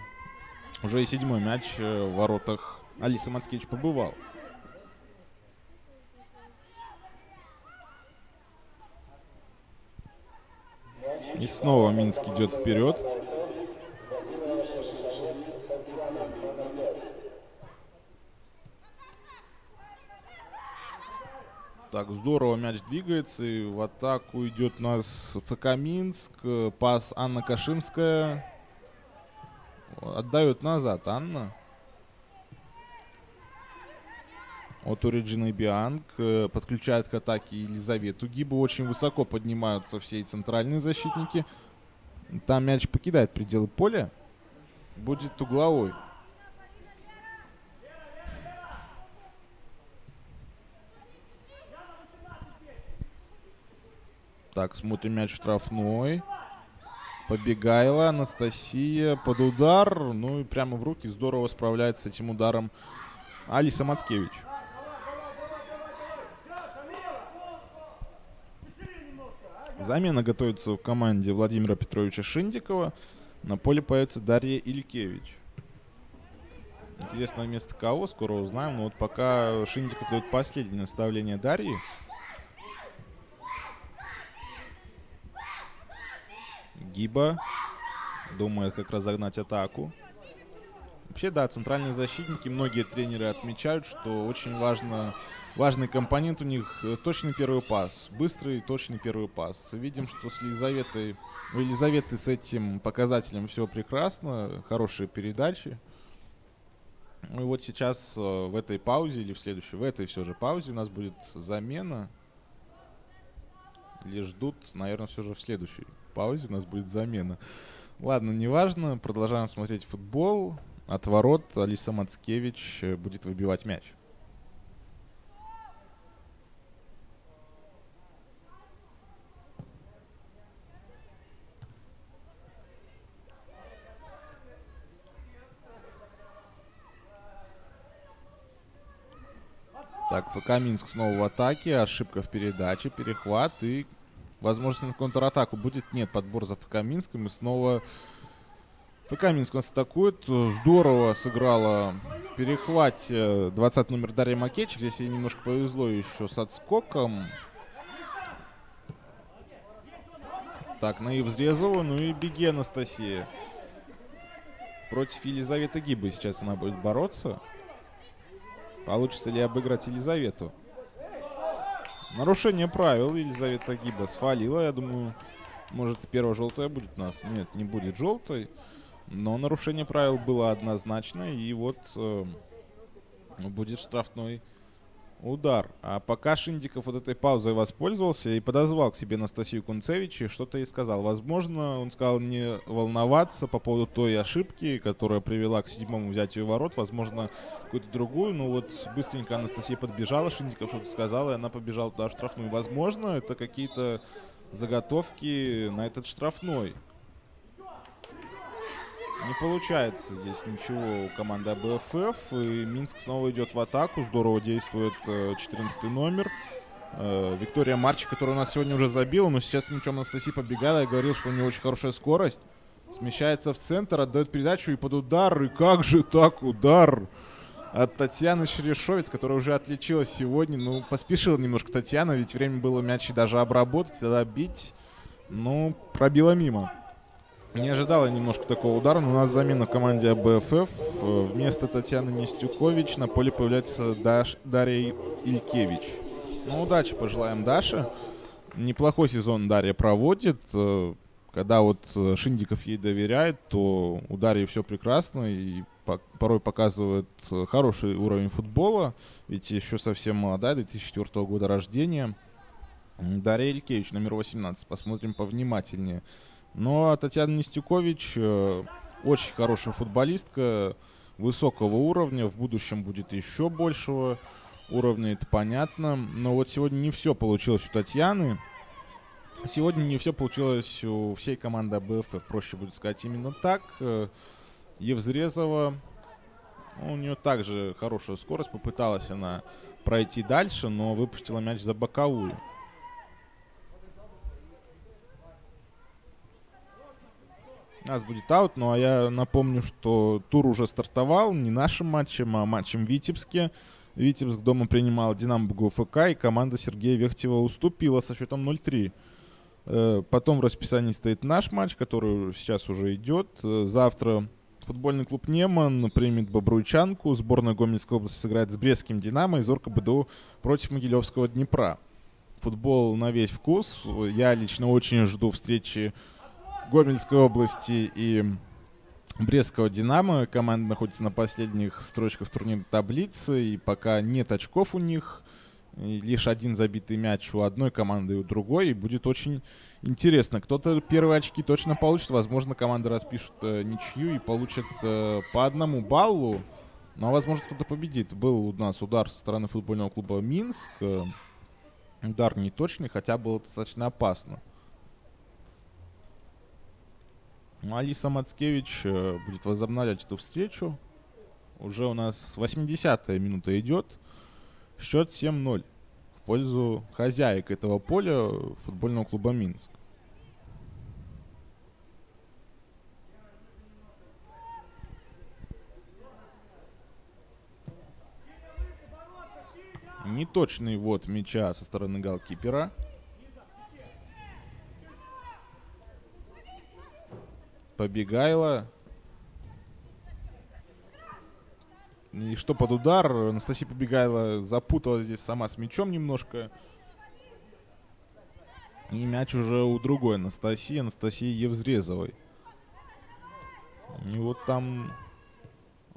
C: уже и седьмой мяч э, в воротах Алисы Мацкевич побывал. И снова Минск идет вперед. Так, здорово мяч двигается, и в атаку идет у нас ФК Минск, э, пас Анна Кашинская. Отдает назад Анна. От Ориджина Бианг э, подключает к атаке Елизавету Гибу. Очень высоко поднимаются все центральные защитники. Там мяч покидает пределы поля. Будет угловой. Так, смотрим мяч штрафной. Побегайла, Анастасия под удар. Ну и прямо в руки здорово справляется с этим ударом Алиса Мацкевич. Замена готовится в команде Владимира Петровича Шиндикова. На поле появится Дарья Илькевич. Интересно, вместо кого, скоро узнаем. Но вот пока Шиндиков дает последнее наставление Дарьи. Гиба думает как разогнать атаку. Вообще, да, центральные защитники, многие тренеры отмечают, что очень важно, важный компонент у них э, точный первый пас. Быстрый, точный первый пас. Видим, что с Елизаветой, у Елизаветы с этим показателем все прекрасно, хорошие передачи. Ну и вот сейчас э, в этой паузе или в следующей, в этой все же паузе у нас будет замена. Или ждут, наверное, все же в следующей паузе у нас будет замена. Ладно, неважно, продолжаем смотреть футбол. От ворот Алиса Мацкевич э, будет выбивать мяч. Так, ФК Минск снова в атаке, ошибка в передаче, перехват и возможность на контратаку будет. Нет, подбор за ФК Минском и снова ФК Минск нас атакует. Здорово сыграла в перехвате 20 номер Дарья Макечик. Здесь ей немножко повезло еще с отскоком. Так, на Евзрезову, ну и беги, Анастасия. Против Елизаветы Гибы сейчас она будет бороться. Получится ли обыграть Елизавету? Нарушение правил Елизавета Гиба свалила. Я думаю, может, первая желтая будет у нас. Нет, не будет желтой. Но нарушение правил было однозначно. И вот э, будет штрафной удар. А пока Шиндиков вот этой паузой воспользовался и подозвал к себе Анастасию Кунцевич и что-то ей сказал. Возможно, он сказал не волноваться по поводу той ошибки, которая привела к седьмому взятию ворот. Возможно, какую-то другую. Ну вот быстренько Анастасия подбежала, Шиндиков что-то сказал, и она побежала туда в штрафную. Возможно, это какие-то заготовки на этот штрафной. Не получается здесь ничего у команды АБФФ. И Минск снова идет в атаку. Здорово действует 14 номер. Э, Виктория Марчик, которая у нас сегодня уже забила, но сейчас с мячом Анастасия побегала. Я говорил, что у нее очень хорошая скорость. Смещается в центр, отдает передачу и под удар. И как же так удар? От Татьяны Шерешовец, которая уже отличилась сегодня. Ну, поспешила немножко Татьяна, ведь время было мяч даже обработать, тогда бить. Ну, пробила мимо. Не ожидала немножко такого удара, но у нас замена в команде АБФФ. Вместо Татьяны Нестюкович на поле появляется Даш, Дарья Илькевич. Ну, удачи пожелаем Даше. Неплохой сезон Дарья проводит. Когда вот Шиндиков ей доверяет, то у Дарьи все прекрасно и порой показывает хороший уровень футбола. Ведь еще совсем молодая, 2004 года рождения. Дарья Илькевич, номер 18. Посмотрим повнимательнее. Но Татьяна Нестюкович э, очень хорошая футболистка, высокого уровня, в будущем будет еще большего уровня, это понятно. Но вот сегодня не все получилось у Татьяны. Сегодня не все получилось у всей команды АБФ, проще будет сказать именно так. Э, Евзрезова, ну, у нее также хорошая скорость, попыталась она пройти дальше, но выпустила мяч за боковую. Нас будет аут, ну а я напомню, что тур уже стартовал не нашим матчем, а матчем в Витебске. Витебск дома принимал Динамо БГУФК, и команда Сергея Вехтева уступила со счетом 0-3. Э, потом в расписании стоит наш матч, который сейчас уже идет. Э, завтра футбольный клуб «Неман» примет Бобруйчанку. Сборная Гомельской области сыграет с Брестским «Динамо» и Зорко БДУ против Могилевского «Днепра». Футбол на весь вкус. Я лично очень жду встречи Гомельской области и Брестского «Динамо». Команда находится на последних строчках турнирной таблицы, и пока нет очков у них, лишь один забитый мяч у одной команды и у другой, и будет очень интересно. Кто-то первые очки точно получит, возможно, команда распишет э, ничью и получит э, по одному баллу, но, возможно, кто-то победит. Был у нас удар со стороны футбольного клуба «Минск», э, удар неточный, хотя было достаточно опасно. Алиса Мацкевич э, будет возобновлять эту встречу. Уже у нас 80-я минута идет. Счет 7-0 в пользу хозяек этого поля футбольного клуба Минск. Неточный вот мяча со стороны голкипера. Побегайла. И что под удар? Анастасия Побегайла запутала здесь сама с мячом немножко. И мяч уже у другой Анастасии, Анастасии Евзрезовой. И вот там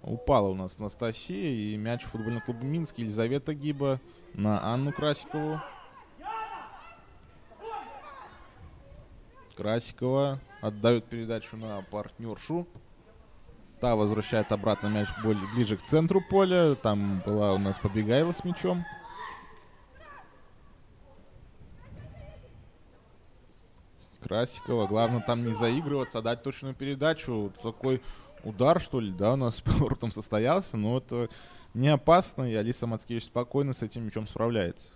C: Упала у нас Анастасия и мяч у футбольного клуба Минск. Елизавета Гиба на Анну Красикову. Красикова отдает передачу на партнершу. Та возвращает обратно мяч более, ближе к центру поля. Там была у нас Побегайла с мячом. Красикова. Главное там не заигрываться, а дать точную передачу. Такой удар, что ли, да, у нас с поворотом состоялся. Но это не опасно, и Алиса Мацкевич спокойно с этим мячом справляется.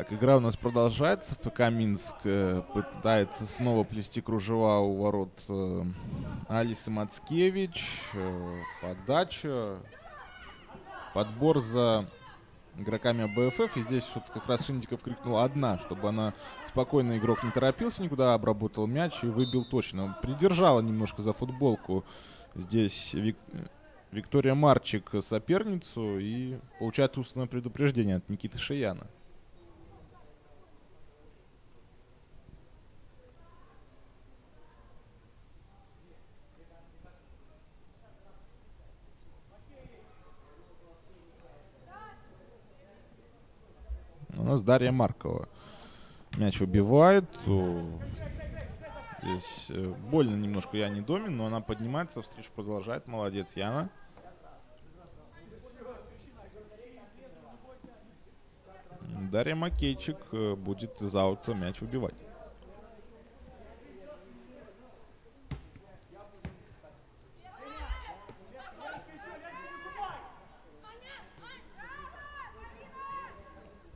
C: Так, игра у нас продолжается. ФК Минск э, пытается снова плести кружева у ворот э, Алисы Мацкевич. Э, подача. Подбор за игроками БФФ. И здесь вот как раз Шиндиков крикнул одна, чтобы она спокойно, игрок не торопился никуда, обработал мяч и выбил точно. Придержала немножко за футболку здесь Вик... Виктория Марчик соперницу и получает устное предупреждение от Никиты Шияна. Нас Дарья Маркова. Мяч выбивает. Здесь э, больно немножко я не домен, но она поднимается, встречу продолжает. Молодец, Яна. Дарья Макейчик э, будет из аута мяч выбивать.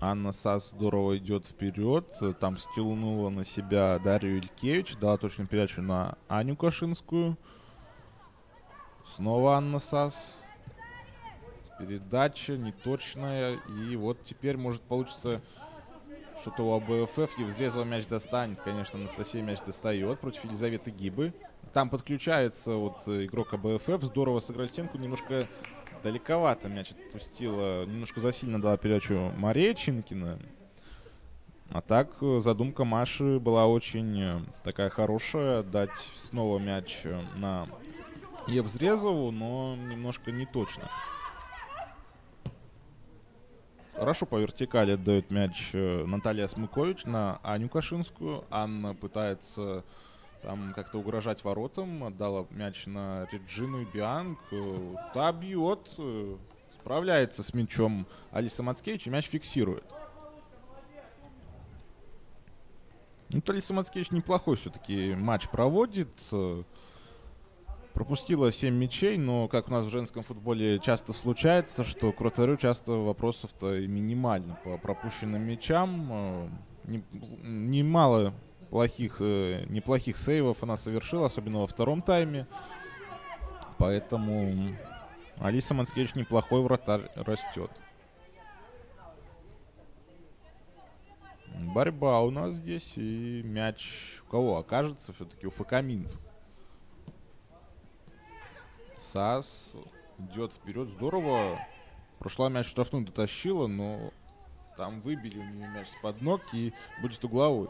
C: Анна Сас здорово идет вперед. Там стилнула на себя Дарью Илькевич. Дала точную передачу на Аню Кашинскую. Снова Анна Сас. Передача неточная. И вот теперь может получиться что-то у АБФФ. Евзрезова мяч достанет. Конечно, Анастасия мяч достает против Елизаветы Гибы. Там подключается вот игрок АБФФ. Здорово сыграли стенку. Немножко далековато мяч отпустила. Немножко засильно дала передачу Мария. А так задумка Маши была очень э, такая хорошая. Дать снова мяч э, на Евзрезову, но немножко не точно. Хорошо по вертикали отдает мяч э, Наталья Смыкович на Аню Кашинскую. Анна пытается там как-то угрожать воротам. Отдала мяч на Реджину и Бианг. Та бьет, справляется с мячом Алиса Мацкевич и мяч фиксирует. Ну, Алиса Мацкевич неплохой все-таки матч проводит. Пропустила 7 мячей, но, как у нас в женском футболе часто случается, что к вратарю часто вопросов-то минимально по пропущенным мячам. Немало плохих, э, неплохих сейвов она совершила, особенно во втором тайме. Поэтому Алиса Манскевич неплохой вратарь растет. Борьба у нас здесь и мяч у кого окажется все-таки у ФК Минск. САС идет вперед, здорово. Прошла мяч штрафную дотащила, но там выбили у нее мяч с под ног и будет угловой.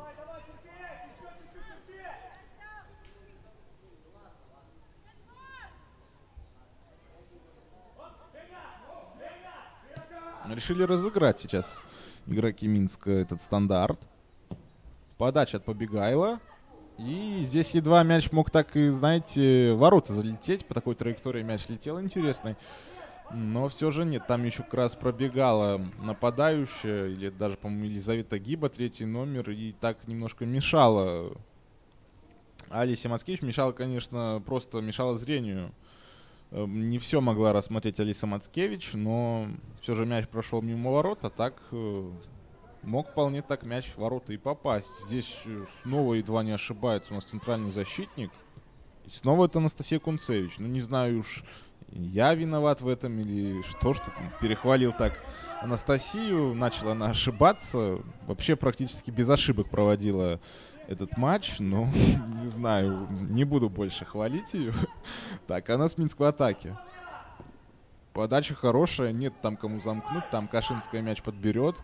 C: Решили разыграть сейчас игроки Минска этот стандарт. Подача от Побегайла. И здесь едва мяч мог так и, знаете, ворота залететь. По такой траектории мяч летел интересный. Но все же нет, там еще как раз пробегала нападающая, или даже, по-моему, Елизавета Гиба, третий номер, и так немножко мешала. Алисе Мацкевич мешала, конечно, просто мешала зрению не все могла рассмотреть Алиса Мацкевич, но все же мяч прошел мимо ворот, а так э, мог вполне так мяч в ворота и попасть. Здесь э, снова едва не ошибается у нас центральный защитник. И снова это Анастасия Кунцевич. Ну, не знаю уж, я виноват в этом или что, что перехвалил так Анастасию. Начала она ошибаться. Вообще практически без ошибок проводила этот матч, но не знаю, не буду больше хвалить ее. Так, а у нас Минск в атаке. Подача хорошая, нет там кому замкнуть, там Кашинская мяч подберет.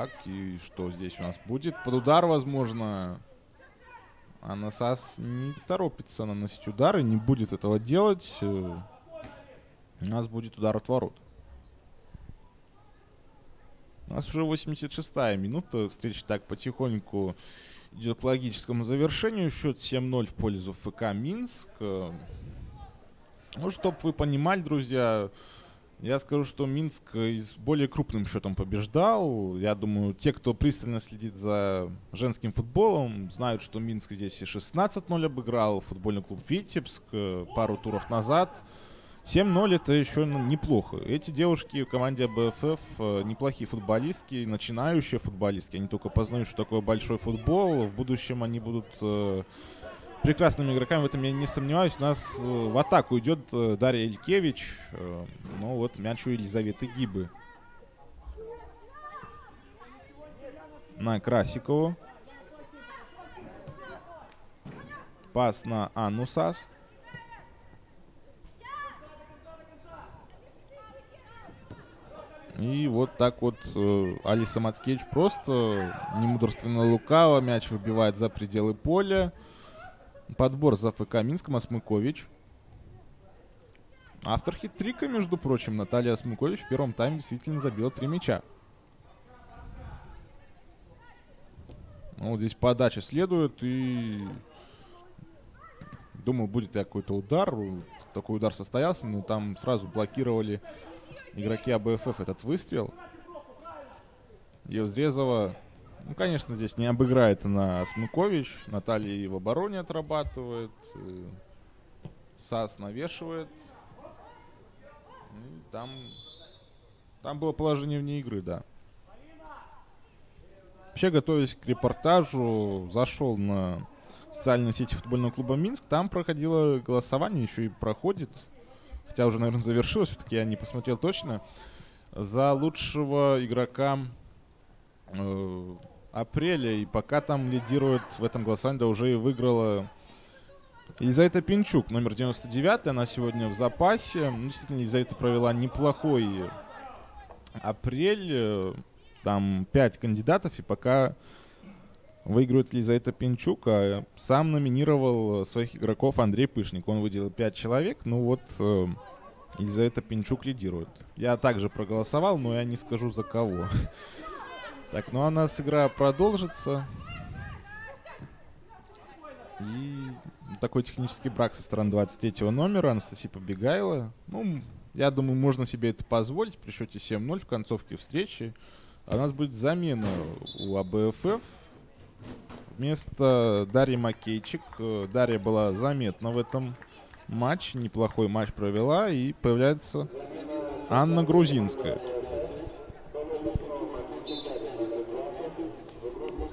C: Так, и что здесь у нас будет? Под удар, возможно. А Насас не торопится наносить удары, не будет этого делать. Э, У нас будет удар от ворот. У нас уже 86-я минута. Встреча так потихоньку идет к логическому завершению. Счет 7-0 в пользу ФК Минск. Э, Ну, чтобы вы понимали, друзья, я скажу, что Минск с более крупным счетом побеждал. Я думаю, те, кто пристально следит за женским футболом, знают, что Минск здесь и 16-0 обыграл. Футбольный клуб Витебск э, пару туров назад. 7-0 это еще неплохо. Эти девушки в команде АБФФ э, неплохие футболистки, начинающие футболистки. Они только познают, что такое большой футбол. В будущем они будут э, прекрасными игроками, в этом я не сомневаюсь. У нас э, в атаку идет э, Дарья Илькевич. Э, ну вот мяч у Елизаветы Гибы. На Красикову. Пас на Анну Сас. И вот так вот э, Алиса Мацкевич просто немудрственно лукаво мяч выбивает за пределы поля. Подбор за ФК Минском Осмыкович. Автор хитрика, между прочим, Наталья Осмыкович в первом тайме действительно забила три мяча. Ну, вот здесь подача следует и... Думал, будет какой-то удар. Такой удар состоялся, но там сразу блокировали игроки АБФФ этот выстрел. Евзрезова, ну, конечно, здесь не обыграет она Смыкович. Наталья и в обороне отрабатывает. э, САС навешивает. И там, там было положение вне игры, да. Вообще, готовясь к репортажу, зашел на социальные сети футбольного клуба Минск. Там проходило голосование, еще и проходит. Хотя уже, наверное, завершилось, все-таки я не посмотрел точно. За лучшего игрока э, апреля. И пока там лидирует в этом голосовании, да уже и выиграла Елизавета Пинчук, номер 99. Она сегодня в запасе. Ну, действительно, Елизавета провела неплохой апрель. Там 5 кандидатов, и пока выигрывает Елизавета Пинчук, а сам номинировал своих игроков Андрей Пышник. Он выделил 5 человек. Ну вот, э, Елизавета Пинчук лидирует. Я также проголосовал, но я не скажу за кого. Так, ну а у нас игра продолжится. И такой технический брак со стороны 23 номера Анастасии Побегайла. Ну, я думаю, можно себе это позволить при счете 7-0 в концовке встречи. А у нас будет замена у АБФФ. Вместо Дарьи Макейчик. э, Дарья была заметна в этом матче. Неплохой матч провела. И появляется Анна Грузинская.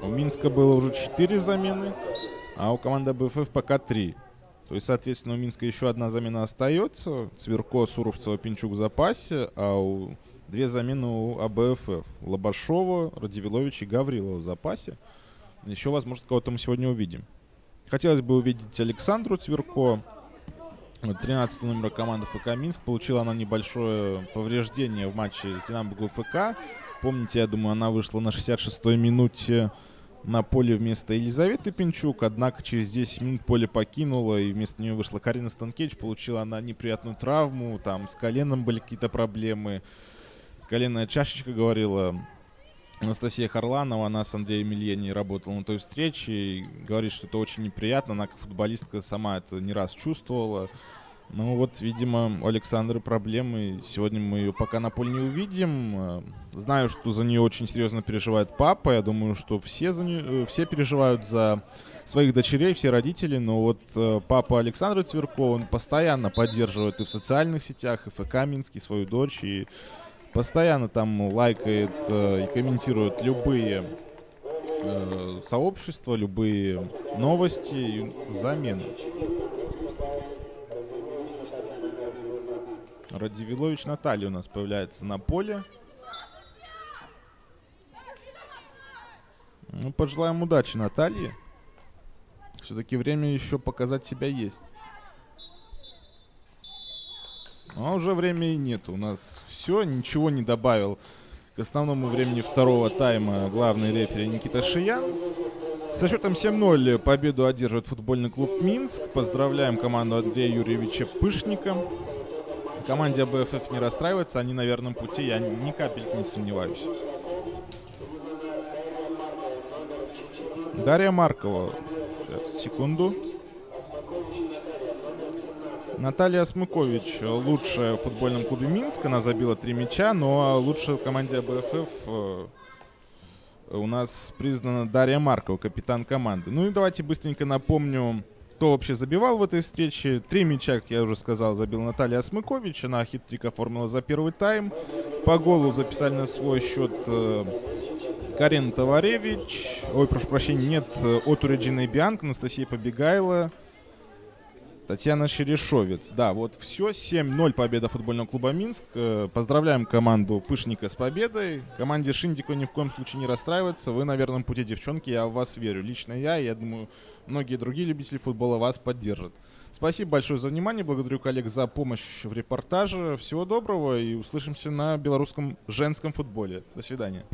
C: У Минска было уже 4 замены, а у команды БФФ пока 3. То есть, соответственно, у Минска еще одна замена остается. Цверко, Суровцева, Пинчук в запасе, а у две замены у АБФФ. Лобашова, Радивилович и Гаврилова в запасе. Еще, возможно, кого-то мы сегодня увидим. Хотелось бы увидеть Александру Цверко, 13 номера команды ФК Минск. Получила она небольшое повреждение в матче с Динамо ФК. Помните, я думаю, она вышла на 66-й минуте на поле вместо Елизаветы Пинчук, однако через 10 минут поле покинула, и вместо нее вышла Карина Станкевич. Получила она неприятную травму, там с коленом были какие-то проблемы. Коленная чашечка говорила Анастасия Харланова, она с Андреем Ильени работала на той встрече, и говорит, что это очень неприятно. Она как футболистка сама это не раз чувствовала. Ну вот, видимо, у Александры проблемы. Сегодня мы ее пока на поле не увидим. Э, Знаю, что за нее очень серьезно переживает папа. Я думаю, что все, за нее, все переживают за своих дочерей, все родители. Но вот э, папа Александра Цверко, он постоянно поддерживает и в социальных сетях, и ФК Минский свою дочь. И постоянно там лайкает э, и комментирует любые э, сообщества, любые новости и замены. Радивилович Наталья у нас появляется на поле. Ну, пожелаем удачи Наталье. Все-таки время еще показать себя есть. А уже времени нет. У нас все, ничего не добавил к основному времени второго тайма главный рефери Никита Шиян. Со счетом 7-0 победу одерживает футбольный клуб Минск. Поздравляем команду Андрея Юрьевича Пышника. Команде АБФФ не расстраивается, они на верном пути, я ни капельки не сомневаюсь. Дарья Маркова. Сейчас, секунду. Наталья Смыкович лучшая в футбольном клубе Минск. Она забила три мяча, но лучше в команде АБФФ э, у нас признана Дарья Маркова, капитан команды. Ну и давайте быстренько напомню, кто вообще забивал в этой встрече. Три мяча, как я уже сказал, забил Наталья Смыкович. Она хитрик оформила за первый тайм. По голу записали на свой счет э, Карин Товаревич. Ой, прошу прощения, нет. э, От Реджины Бианк, Анастасия Побегайла. Татьяна Шерешовец. Да, вот все. 7-0 победа футбольного клуба Минск. Э, Поздравляем команду Пышника с победой. Команде Шиндико ни в коем случае не расстраиваться. Вы на верном пути, девчонки. Я в вас верю. Лично я, я думаю, многие другие любители футбола вас поддержат. Спасибо большое за внимание. Благодарю коллег за помощь в репортаже. Всего доброго и услышимся на белорусском женском футболе. До свидания.